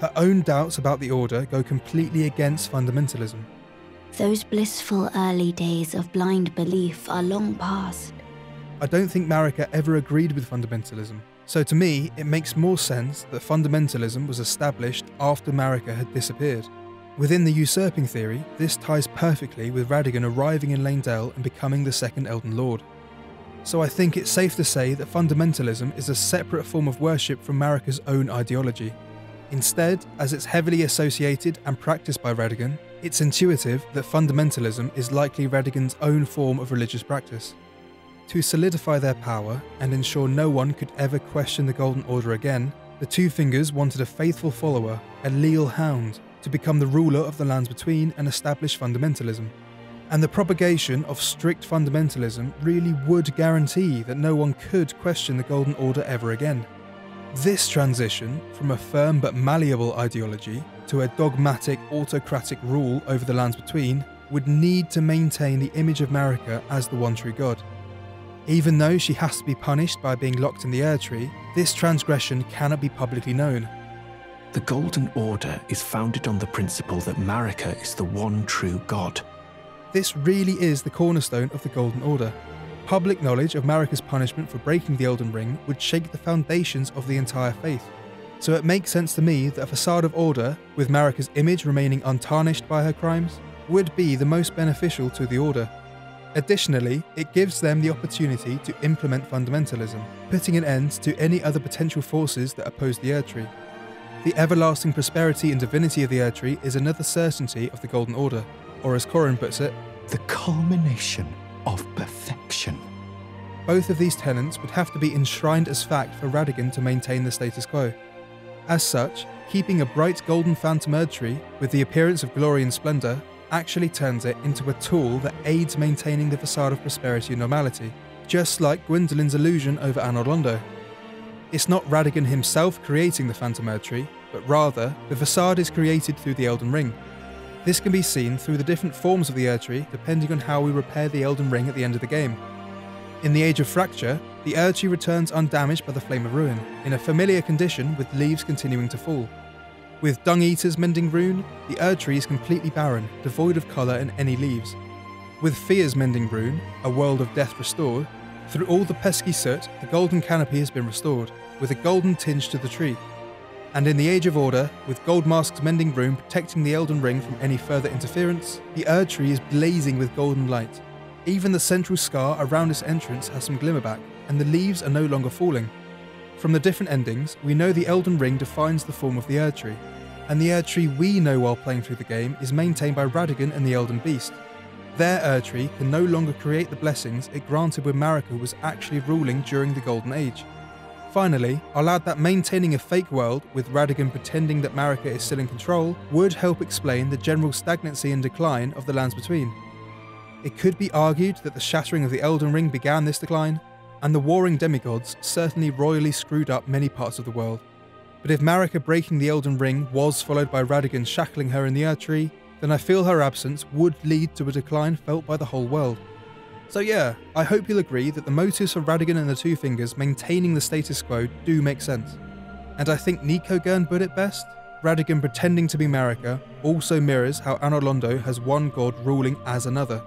Her own doubts about the Order go completely against fundamentalism. Those blissful early days of blind belief are long past. I don't think Marika ever agreed with fundamentalism, so to me, it makes more sense that fundamentalism was established after Marika had disappeared. Within the usurping theory, this ties perfectly with Radagon arriving in Leyndell and becoming the second Elden Lord so I think it's safe to say that fundamentalism is a separate form of worship from Marika's own ideology. Instead, as it's heavily associated and practiced by Radagon, it's intuitive that fundamentalism is likely Radagon's own form of religious practice. To solidify their power and ensure no one could ever question the Golden Order again, the Two Fingers wanted a faithful follower, a leal hound, to become the ruler of the lands between and establish fundamentalism and the propagation of strict fundamentalism really would guarantee that no one could question the Golden Order ever again. This transition from a firm but malleable ideology to a dogmatic autocratic rule over the lands between would need to maintain the image of Marika as the one true god. Even though she has to be punished by being locked in the Erd Tree, this transgression cannot be publicly known. The Golden Order is founded on the principle that Marika is the one true god this really is the cornerstone of the Golden Order. Public knowledge of Marika's punishment for breaking the Elden Ring would shake the foundations of the entire faith. So it makes sense to me that a facade of order, with Marika's image remaining untarnished by her crimes, would be the most beneficial to the Order. Additionally, it gives them the opportunity to implement fundamentalism, putting an end to any other potential forces that oppose the Erd Tree. The everlasting prosperity and divinity of the Erd Tree is another certainty of the Golden Order, or as Corhyn puts it, the culmination of perfection. Both of these tenets would have to be enshrined as fact for Radagon to maintain the status quo. As such, keeping a bright golden phantom Erdtree with the appearance of glory and splendour actually turns it into a tool that aids maintaining the facade of prosperity and normality, just like Gwyndolin's illusion over Anor Londo. It's not Radagon himself creating the Phantom Erdtree, but rather, the facade is created through the Elden Ring. This can be seen through the different forms of the Erdtree depending on how we repair the Elden Ring at the end of the game. In the Age of Fracture, the Erdtree returns undamaged by the Flame of Ruin, in a familiar condition with leaves continuing to fall. With Dung Eater's Mending Rune, the Erdtree is completely barren, devoid of colour and any leaves. With Fia's Mending Rune, a world of death restored, through all the pesky soot, the golden canopy has been restored, with a golden tinge to the tree. And in the Age of Order, with Goldmask's Mending Rune protecting the Elden Ring from any further interference, the Erdtree is blazing with golden light. Even the central scar around its entrance has some glimmer back, and the leaves are no longer falling. From the different endings, we know the Elden Ring defines the form of the Erdtree, and the Erdtree we know while playing through the game is maintained by Radagon and the Elden Beast, their Erdtree can no longer create the blessings it granted when Marika was actually ruling during the Golden Age. Finally, I'll add that maintaining a fake world, with Radagon pretending that Marika is still in control, would help explain the general stagnancy and decline of the lands between. It could be argued that the shattering of the Elden Ring began this decline, and the warring demigods certainly royally screwed up many parts of the world. But if Marika breaking the Elden Ring was followed by Radagon shackling her in the Erdtree, then I feel her absence would lead to a decline felt by the whole world. So yeah, I hope you'll agree that the motives for Radagon and the Two Fingers maintaining the status quo do make sense. And I think Nico Gurn put it best. Radagon pretending to be Marika also mirrors how Anor Londo has one god ruling as another.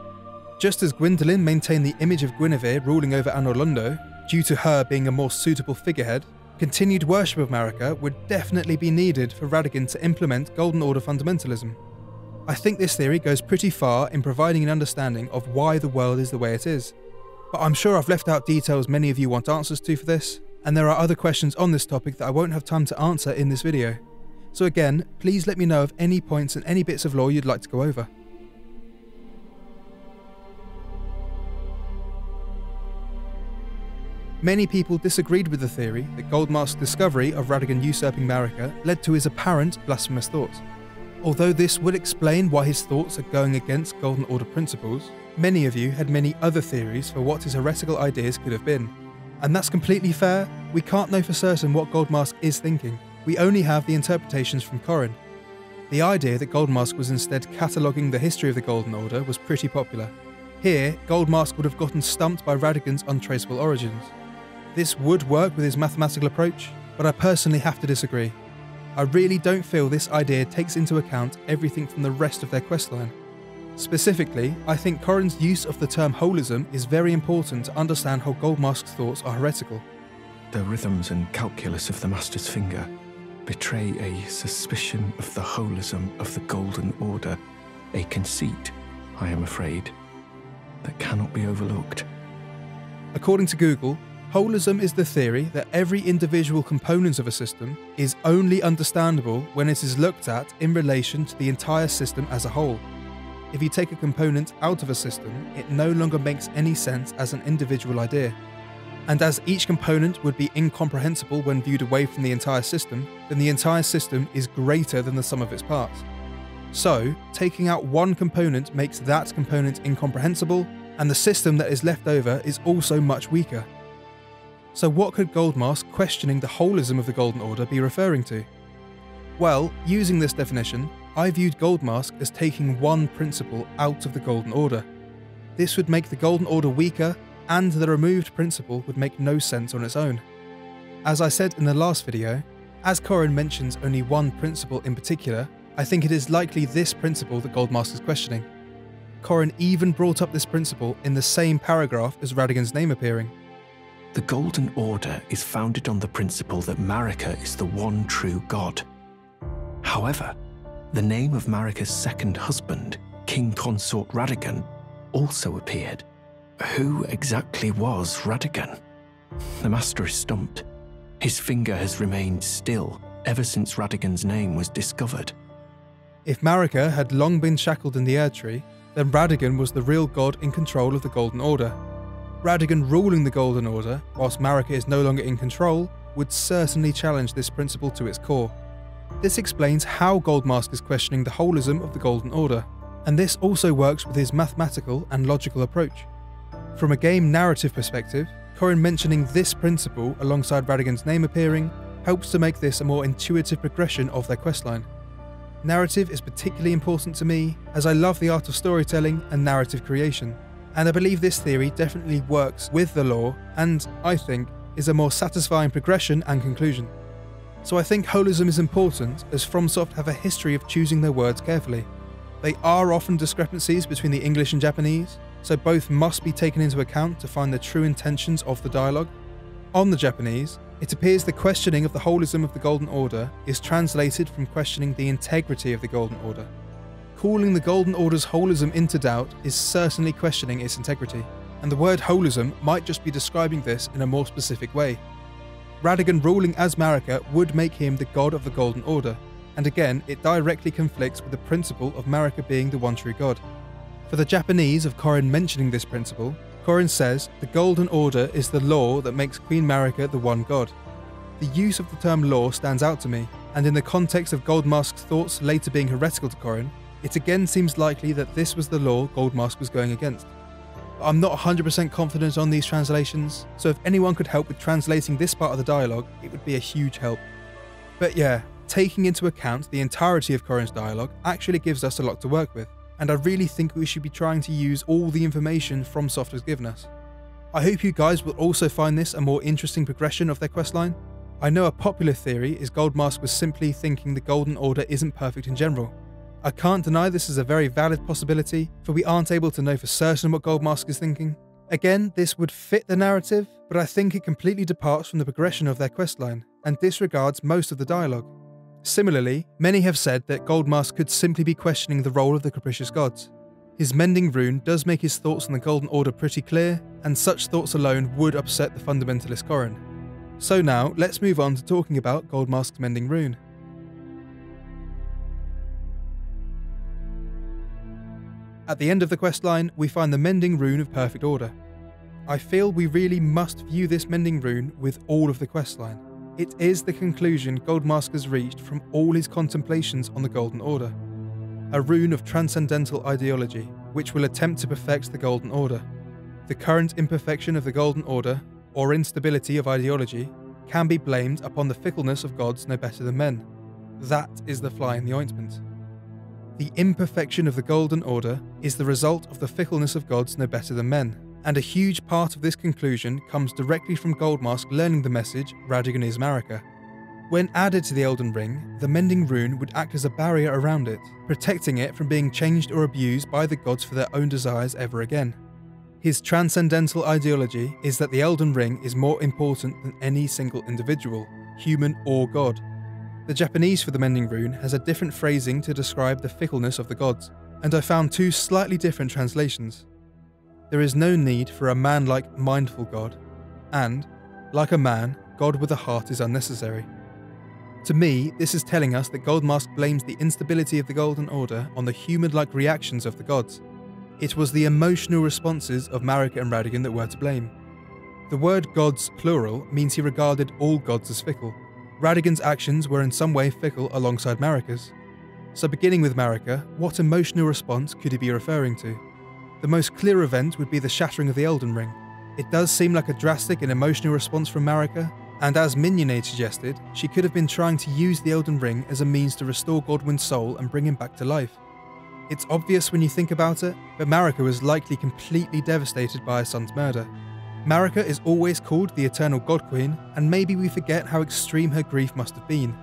Just as Gwyndolin maintained the image of Gwynevere ruling over Anor Londo, due to her being a more suitable figurehead, continued worship of Marika would definitely be needed for Radagon to implement Golden Order fundamentalism. I think this theory goes pretty far in providing an understanding of why the world is the way it is. But I'm sure I've left out details many of you want answers to for this, and there are other questions on this topic that I won't have time to answer in this video. So again, please let me know of any points and any bits of lore you'd like to go over. Many people disagreed with the theory that Goldmask's discovery of Radagon usurping Marika led to his apparent blasphemous thoughts. Although this would explain why his thoughts are going against Golden Order principles, many of you had many other theories for what his heretical ideas could have been. And that's completely fair, we can't know for certain what Goldmask is thinking, we only have the interpretations from Corhyn. The idea that Goldmask was instead cataloguing the history of the Golden Order was pretty popular. Here, Goldmask would have gotten stumped by Radagon's untraceable origins. This would work with his mathematical approach, but I personally have to disagree. I really don't feel this idea takes into account everything from the rest of their questline. Specifically, I think Corhyn's use of the term holism is very important to understand how Goldmask's thoughts are heretical. The rhythms and calculus of the Master's finger betray a suspicion of the holism of the Golden Order, a conceit, I am afraid, that cannot be overlooked. According to Google, Holism is the theory that every individual component of a system is only understandable when it is looked at in relation to the entire system as a whole. If you take a component out of a system, it no longer makes any sense as an individual idea. And as each component would be incomprehensible when viewed away from the entire system, then the entire system is greater than the sum of its parts. So, taking out one component makes that component incomprehensible, and the system that is left over is also much weaker. So, what could Goldmask questioning the holism of the Golden Order be referring to? Well, using this definition, I viewed Goldmask as taking one principle out of the Golden Order. This would make the Golden Order weaker, and the removed principle would make no sense on its own. As I said in the last video, as Corhyn mentions only one principle in particular, I think it is likely this principle that Goldmask is questioning. Corhyn even brought up this principle in the same paragraph as Radagon's name appearing. The Golden Order is founded on the principle that Marika is the one true God. However, the name of Marika's second husband, King Consort Radagon, also appeared. Who exactly was Radagon? The Master is stumped. His finger has remained still ever since Radagon's name was discovered. If Marika had long been shackled in the Erdtree, then Radagon was the real god in control of the Golden Order. Radagon ruling the Golden Order, whilst Marika is no longer in control, would certainly challenge this principle to its core. This explains how Goldmask is questioning the holism of the Golden Order, and this also works with his mathematical and logical approach. From a game narrative perspective, Corhyn mentioning this principle alongside Radagon's name appearing helps to make this a more intuitive progression of their questline. Narrative is particularly important to me as I love the art of storytelling and narrative creation, and I believe this theory definitely works with the lore, and, I think, is a more satisfying progression and conclusion. So I think holism is important as FromSoft have a history of choosing their words carefully. They are often discrepancies between the English and Japanese, so both must be taken into account to find the true intentions of the dialogue. On the Japanese, it appears the questioning of the holism of the Golden Order is translated from questioning the integrity of the Golden Order. Calling the Golden Order's holism into doubt is certainly questioning its integrity, and the word holism might just be describing this in a more specific way. Radagon ruling as Marika would make him the god of the Golden Order, and again, it directly conflicts with the principle of Marika being the one true god. For the Japanese of Corhyn mentioning this principle, Corhyn says the Golden Order is the law that makes Queen Marika the one god. The use of the term law stands out to me, and in the context of Goldmask's thoughts later being heretical to Corhyn, it again seems likely that this was the law Goldmask was going against. But I'm not 100% confident on these translations, so if anyone could help with translating this part of the dialogue, it would be a huge help. But yeah, taking into account the entirety of Corhyn's dialogue actually gives us a lot to work with, and I really think we should be trying to use all the information FromSoft has given us. I hope you guys will also find this a more interesting progression of their questline. I know a popular theory is Goldmask was simply thinking the Golden Order isn't perfect in general. I can't deny this is a very valid possibility, for we aren't able to know for certain what Goldmask is thinking. Again, this would fit the narrative, but I think it completely departs from the progression of their questline, and disregards most of the dialogue. Similarly, many have said that Goldmask could simply be questioning the role of the capricious gods. His mending rune does make his thoughts on the Golden Order pretty clear, and such thoughts alone would upset the fundamentalist Corhyn. So now, let's move on to talking about Goldmask's mending rune. At the end of the questline, we find the mending rune of perfect order. I feel we really must view this mending rune with all of the questline. It is the conclusion Goldmask has reached from all his contemplations on the Golden Order. A rune of transcendental ideology, which will attempt to perfect the Golden Order. The current imperfection of the Golden Order, or instability of ideology, can be blamed upon the fickleness of gods no better than men. That is the fly in the ointment. The imperfection of the Golden Order is the result of the fickleness of gods no better than men, and a huge part of this conclusion comes directly from Goldmask learning the message Radagon is Marika. When added to the Elden Ring, the Mending Rune would act as a barrier around it, protecting it from being changed or abused by the gods for their own desires ever again. His transcendental ideology is that the Elden Ring is more important than any single individual, human or god. The Japanese for the Mending Rune has a different phrasing to describe the fickleness of the gods, and I found two slightly different translations. There is no need for a man like mindful God, and, like a man, God with a heart is unnecessary. To me, this is telling us that Goldmask blames the instability of the Golden Order on the human like reactions of the gods. It was the emotional responses of Marika and Radagon that were to blame. The word gods, plural, means he regarded all gods as fickle. Radagon's actions were in some way fickle alongside Marika's. So, beginning with Marika, what emotional response could he be referring to? The most clear event would be the shattering of the Elden Ring. It does seem like a drastic and emotional response from Marika, and as Mignonade suggested, she could have been trying to use the Elden Ring as a means to restore Godwyn's soul and bring him back to life. It's obvious when you think about it, but Marika was likely completely devastated by her son's murder. Marika is always called the Eternal God Queen, and maybe we forget how extreme her grief must have been.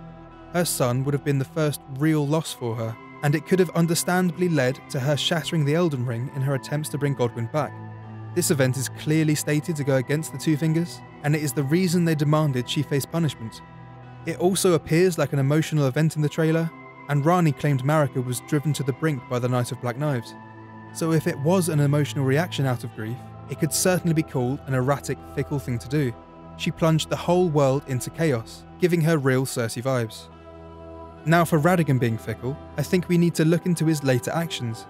Her son would have been the first real loss for her, and it could have understandably led to her shattering the Elden Ring in her attempts to bring Godwyn back. This event is clearly stated to go against the Two Fingers, and it is the reason they demanded she face punishment. It also appears like an emotional event in the trailer, and Ranni claimed Marika was driven to the brink by the Night of Black Knives. So if it was an emotional reaction out of grief, it could certainly be called an erratic, fickle thing to do. She plunged the whole world into chaos, giving her real Circe vibes. Now, for Radagon being fickle, I think we need to look into his later actions.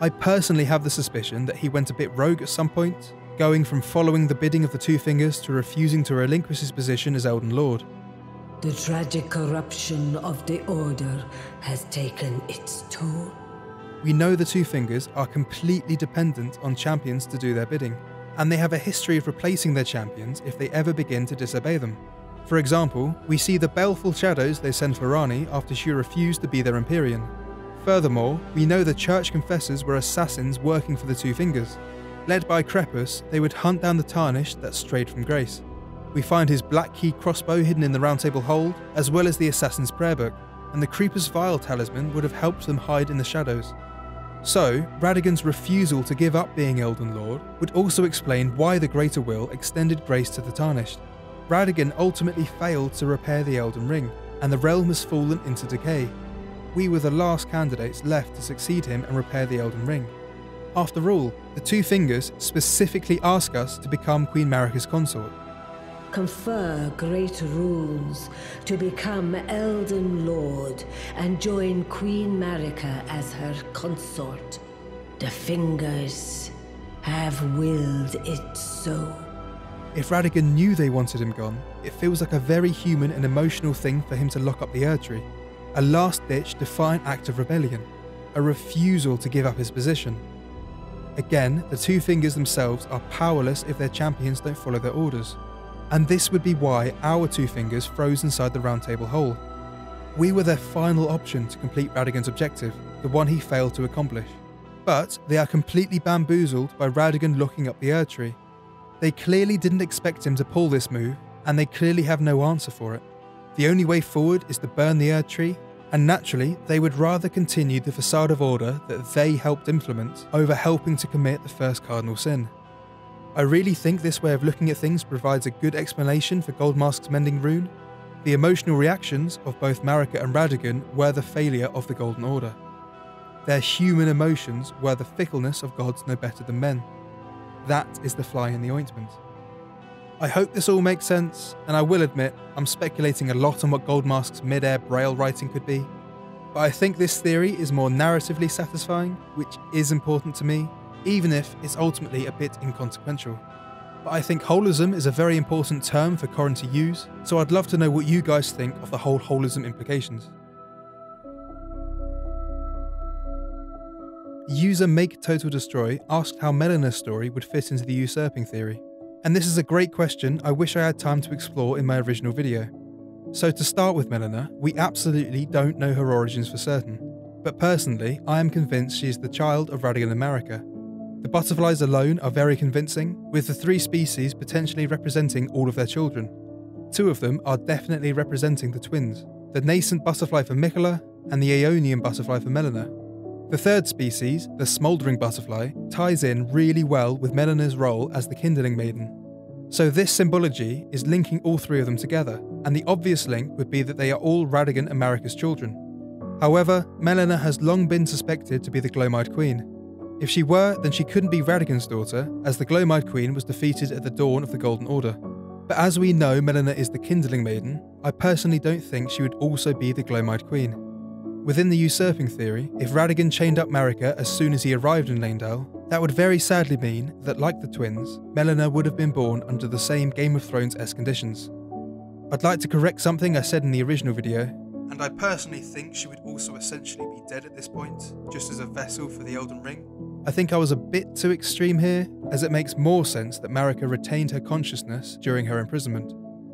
I personally have the suspicion that he went a bit rogue at some point, going from following the bidding of the Two Fingers to refusing to relinquish his position as Elden Lord. The tragic corruption of the Order has taken its toll. We know the Two Fingers are completely dependent on champions to do their bidding, and they have a history of replacing their champions if they ever begin to disobey them. For example, we see the baleful shadows they send for Ranni after she refused to be their Empyrean. Furthermore, we know the church confessors were assassins working for the Two Fingers. Led by Crepus, they would hunt down the Tarnished that strayed from grace. We find his Black Key crossbow hidden in the Round Table Hold, as well as the Assassin's Prayer Book, and the Crepus's Vial talisman would have helped them hide in the shadows. So, Radagon's refusal to give up being Elden Lord would also explain why the Greater Will extended grace to the Tarnished. Radagon ultimately failed to repair the Elden Ring, and the realm has fallen into decay. We were the last candidates left to succeed him and repair the Elden Ring. After all, the Two Fingers specifically ask us to become Queen Marika's consort. Confer great rules to become Elden Lord and join Queen Marika as her consort. The Fingers have willed it so. If Radagon knew they wanted him gone, it feels like a very human and emotional thing for him to lock up the Erdtree. A last ditch, defiant act of rebellion. A refusal to give up his position. Again, the Two Fingers themselves are powerless if their champions don't follow their orders. And this would be why our Two Fingers froze inside the Round Table Hold. We were their final option to complete Radagon's objective, the one he failed to accomplish. But they are completely bamboozled by Radagon looking up the Erdtree. They clearly didn't expect him to pull this move, and they clearly have no answer for it. The only way forward is to burn the Erdtree, and naturally, they would rather continue the facade of order that they helped implement over helping to commit the first cardinal sin. I really think this way of looking at things provides a good explanation for Goldmask's mending rune. The emotional reactions of both Marika and Radagon were the failure of the Golden Order. Their human emotions were the fickleness of gods no better than men. That is the fly in the ointment. I hope this all makes sense, and I will admit I'm speculating a lot on what Goldmask's mid-air braille writing could be. But I think this theory is more narratively satisfying, which is important to me, even if it's ultimately a bit inconsequential. But I think holism is a very important term for Corhyn to use, so I'd love to know what you guys think of the whole holism implications. User Make Total Destroy asked how Melina's story would fit into the usurping theory. And this is a great question I wish I had time to explore in my original video. So to start with Melina, we absolutely don't know her origins for certain. But personally, I am convinced she is the child of Radagon and Marika. The butterflies alone are very convincing, with the three species potentially representing all of their children. Two of them are definitely representing the twins, the nascent butterfly for Miquella and the Aeonian butterfly for Melina. The third species, the smouldering butterfly, ties in really well with Melina's role as the kindling maiden. So this symbology is linking all three of them together, and the obvious link would be that they are all Radagon and Marika's children. However, Melina has long been suspected to be the Gloam-Eyed Queen. If she were, then she couldn't be Radagon's daughter, as the Gloam-Eyed Queen was defeated at the dawn of the Golden Order. But as we know Melina is the Kindling Maiden, I personally don't think she would also be the Gloam-Eyed Queen. Within the usurping theory, if Radagon chained up Marika as soon as he arrived in Leyndell, that would very sadly mean that, like the twins, Melina would have been born under the same Game of Thrones-esque conditions. I'd like to correct something I said in the original video, and I personally think she would also essentially be dead at this point, just as a vessel for the Elden Ring. I think I was a bit too extreme here, as it makes more sense that Marika retained her consciousness during her imprisonment.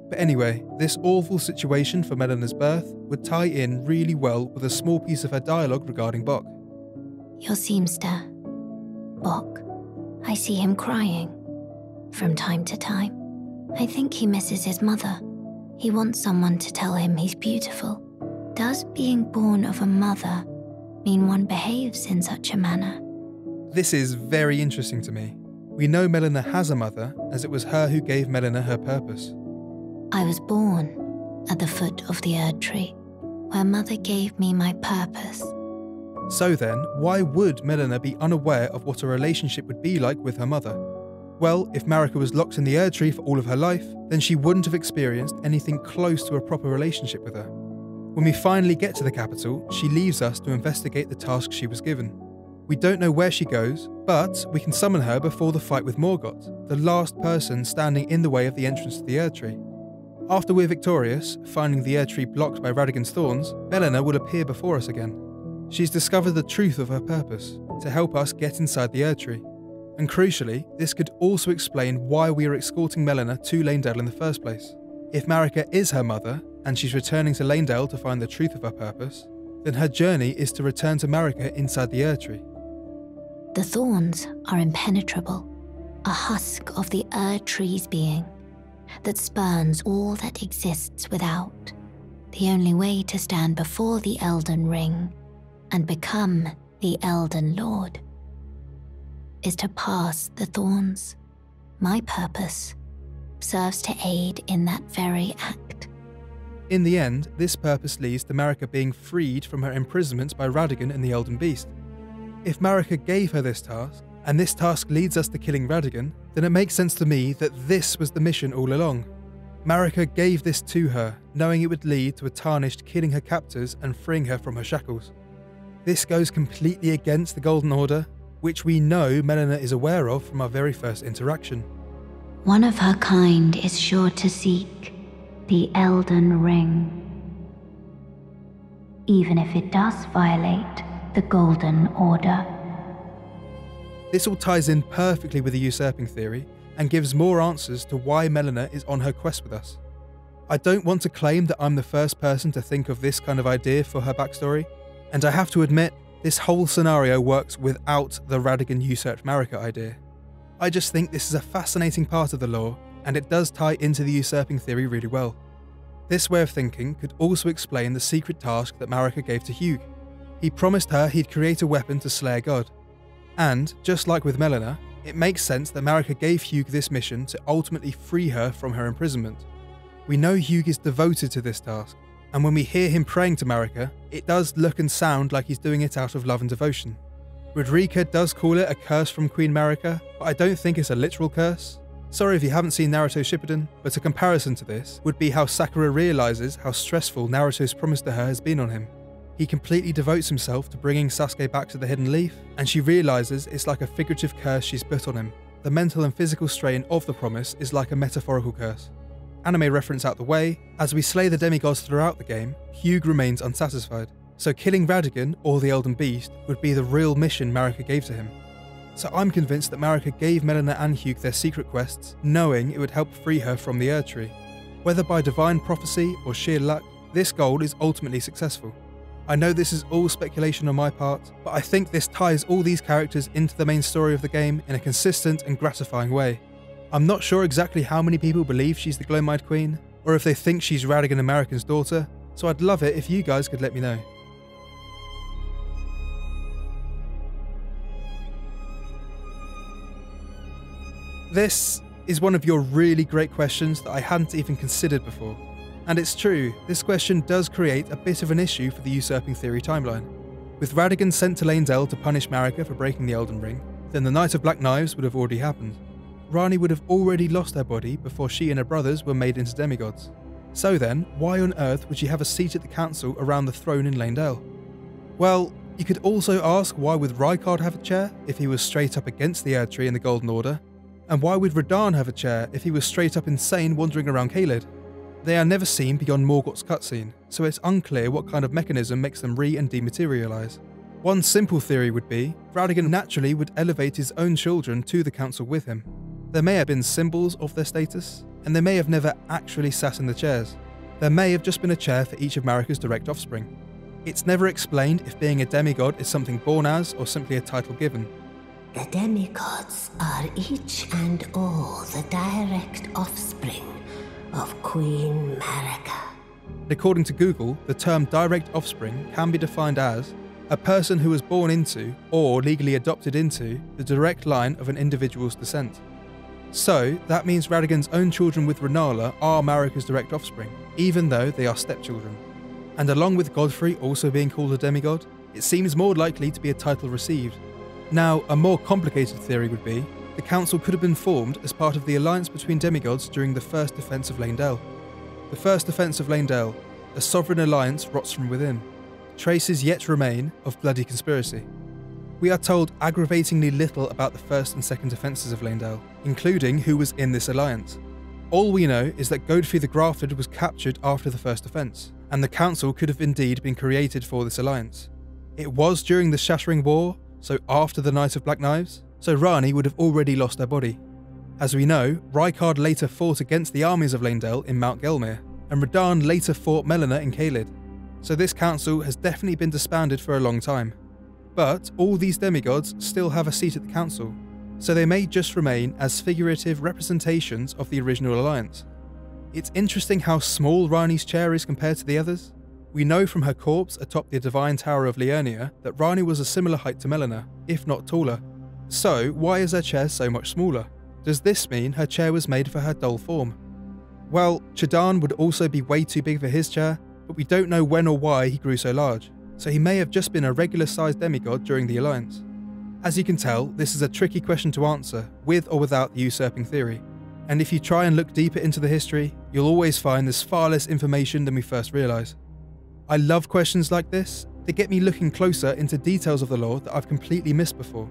But anyway, this awful situation for Melina's birth would tie in really well with a small piece of her dialogue regarding Boc. Your seamster, Boc. I see him crying. From time to time. I think he misses his mother. He wants someone to tell him he's beautiful. Does being born of a mother mean one behaves in such a manner? This is very interesting to me. We know Melina has a mother, as it was her who gave Melina her purpose. I was born at the foot of the Erdtree, where Mother gave me my purpose. So then, why would Melina be unaware of what a relationship would be like with her mother? Well, if Marika was locked in the Erdtree for all of her life, then she wouldn't have experienced anything close to a proper relationship with her. When we finally get to the capital, she leaves us to investigate the task she was given. We don't know where she goes, but we can summon her before the fight with Morgott, the last person standing in the way of the entrance to the Erdtree. After we're victorious, finding the Erdtree blocked by Radagon's thorns, Melina will appear before us again. She's discovered the truth of her purpose, to help us get inside the Erdtree. And crucially, this could also explain why we are escorting Melina to Leyndell in the first place. If Marika is her mother, and she's returning to Leyndell to find the truth of her purpose, then her journey is to return to Marika inside the Erdtree. The thorns are impenetrable, a husk of the Erdtree's being that spurns all that exists without. The only way to stand before the Elden Ring and become the Elden Lord is to pass the thorns. My purpose serves to aid in that very act. In the end, this purpose leads to Marika being freed from her imprisonment by Radagon and the Elden Beast. If Marika gave her this task, and this task leads us to killing Radagon, then it makes sense to me that this was the mission all along. Marika gave this to her, knowing it would lead to a tarnished killing her captors and freeing her from her shackles. This goes completely against the Golden Order, which we know Melina is aware of from our very first interaction. One of her kind is sure to seek the Elden Ring. Even if it does violate the Golden Order. This all ties in perfectly with the usurping theory and gives more answers to why Melina is on her quest with us. I don't want to claim that I'm the first person to think of this kind of idea for her backstory, and I have to admit, this whole scenario works without the Radagon usurped Marika idea. I just think this is a fascinating part of the lore, and it does tie into the usurping theory really well. This way of thinking could also explain the secret task that Marika gave to Hewg. He promised her he'd create a weapon to slay god. And, just like with Melina, it makes sense that Marika gave Hewg this mission to ultimately free her from her imprisonment. We know Hewg is devoted to this task, and when we hear him praying to Marika, it does look and sound like he's doing it out of love and devotion. Roderika does call it a curse from Queen Marika, but I don't think it's a literal curse. Sorry if you haven't seen Naruto Shippuden, but a comparison to this would be how Sakura realises how stressful Naruto's promise to her has been on him. He completely devotes himself to bringing Sasuke back to the Hidden Leaf, and she realises it's like a figurative curse she's put on him. The mental and physical strain of the promise is like a metaphorical curse anime reference out the way, as we slay the demigods throughout the game, Hewg remains unsatisfied. So killing Radagon, or the Elden Beast would be the real mission Marika gave to him. So I'm convinced that Marika gave Melina and Hewg their secret quests, knowing it would help free her from the Erdtree. Whether by divine prophecy or sheer luck, this goal is ultimately successful. I know this is all speculation on my part, but I think this ties all these characters into the main story of the game in a consistent and gratifying way. I'm not sure exactly how many people believe she's the Gloam-Eyed Queen, or if they think she's Radagon and Marika's daughter, so I'd love it if you guys could let me know. This is one of your really great questions that I hadn't even considered before. And it's true, this question does create a bit of an issue for the usurping theory timeline. With Radagon sent to Leyndell to punish Marika for breaking the Elden Ring, then the Night of Black Knives would have already happened. Ranni would have already lost her body before she and her brothers were made into demigods. So then, why on earth would she have a seat at the council around the throne in Leyndell? Well, you could also ask why would Rykard have a chair if he was straight up against the Erdtree and the Golden Order? And why would Radahn have a chair if he was straight up insane wandering around Caelid? They are never seen beyond Morgott's cutscene, so it's unclear what kind of mechanism makes them re and dematerialise. One simple theory would be Radagon naturally would elevate his own children to the council with him, there may have been symbols of their status, and they may have never actually sat in the chairs. There may have just been a chair for each of Marika's direct offspring. It's never explained if being a demigod is something born as or simply a title given. The demigods are each and all the direct offspring of Queen Marika. According to Google, the term direct offspring can be defined as a person who was born into or legally adopted into the direct line of an individual's descent. So, that means Radagon's own children with Rennala are Marika's direct offspring, even though they are stepchildren. And along with Godfrey also being called a demigod, it seems more likely to be a title received. Now, a more complicated theory would be the council could have been formed as part of the alliance between demigods during the First Defence of Leyndell. The First Defence of Leyndell, a sovereign alliance rots from within. Traces yet remain of bloody conspiracy. We are told aggravatingly little about the first and second defences of Leyndell, including who was in this alliance. All we know is that Godfrey the Grafted was captured after the first offence, and the Council could have indeed been created for this alliance. It was during the Shattering War, so after the Night of Black Knives, so Ranni would have already lost her body. As we know, Rykard later fought against the armies of Leyndell in Mount Gelmir, and Radahn later fought Malenia in Caelid, so this council has definitely been disbanded for a long time. But all these demigods still have a seat at the council, so they may just remain as figurative representations of the original alliance. It's interesting how small Ranni's chair is compared to the others. We know from her corpse atop the Divine Tower of Liurnia that Ranni was a similar height to Melina, if not taller. So, why is her chair so much smaller? Does this mean her chair was made for her doll form? Well, Radahn would also be way too big for his chair, but we don't know when or why he grew so large, so he may have just been a regular sized demigod during the Alliance. As you can tell, this is a tricky question to answer, with or without the usurping theory. And if you try and look deeper into the history, you'll always find there's far less information than we first realise. I love questions like this, they get me looking closer into details of the lore that I've completely missed before.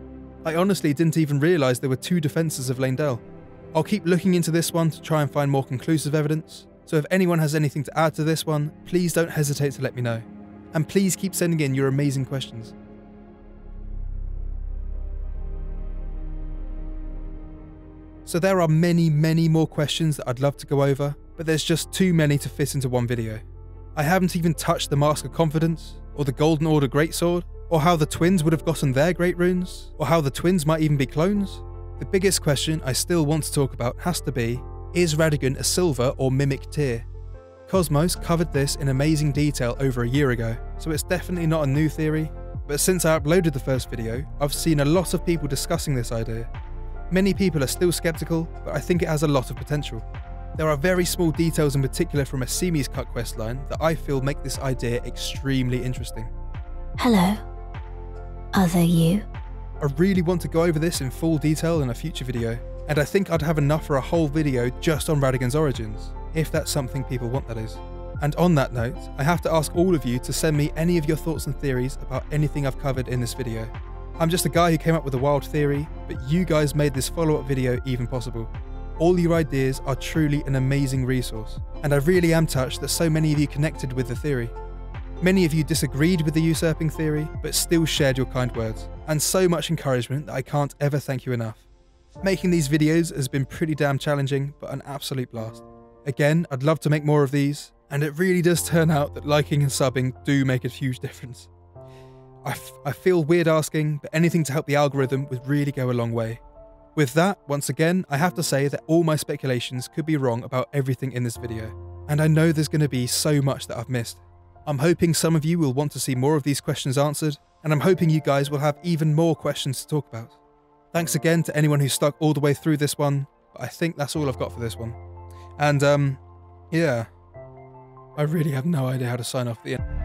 I honestly didn't even realise there were two defences of Leyndell. I'll keep looking into this one to try and find more conclusive evidence, so if anyone has anything to add to this one, please don't hesitate to let me know. And please keep sending in your amazing questions. So there are many, many more questions that I'd love to go over, but there's just too many to fit into one video. I haven't even touched the Mask of Confidence, or the Golden Order Greatsword, or how the twins would have gotten their great runes, or how the twins might even be clones. The biggest question I still want to talk about has to be, is Radagon a silver or mimic tear? Kosmos covered this in amazing detail over a year ago, so it's definitely not a new theory, but since I uploaded the first video, I've seen a lot of people discussing this idea, Many people are still skeptical, but I think it has a lot of potential. There are very small details in particular from Asimi's cut quest line that I feel make this idea extremely interesting. Hello. Other you? I really want to go over this in full detail in a future video, and I think I'd have enough for a whole video just on Radagon's origins, if that's something people want that is. And on that note, I have to ask all of you to send me any of your thoughts and theories about anything I've covered in this video. I'm just a guy who came up with a wild theory, but you guys made this follow up video even possible. All your ideas are truly an amazing resource, and I really am touched that so many of you connected with the theory. Many of you disagreed with the usurping theory, but still shared your kind words, and so much encouragement that I can't ever thank you enough. Making these videos has been pretty damn challenging, but an absolute blast. Again, I'd love to make more of these, and it really does turn out that liking and subbing do make a huge difference. I, I feel weird asking, but anything to help the algorithm would really go a long way. With that, once again, I have to say that all my speculations could be wrong about everything in this video, and I know there's going to be so much that I've missed. I'm hoping some of you will want to see more of these questions answered, and I'm hoping you guys will have even more questions to talk about. Thanks again to anyone who stuck all the way through this one, but I think that's all I've got for this one. And, um, yeah, I really have no idea how to sign off the end.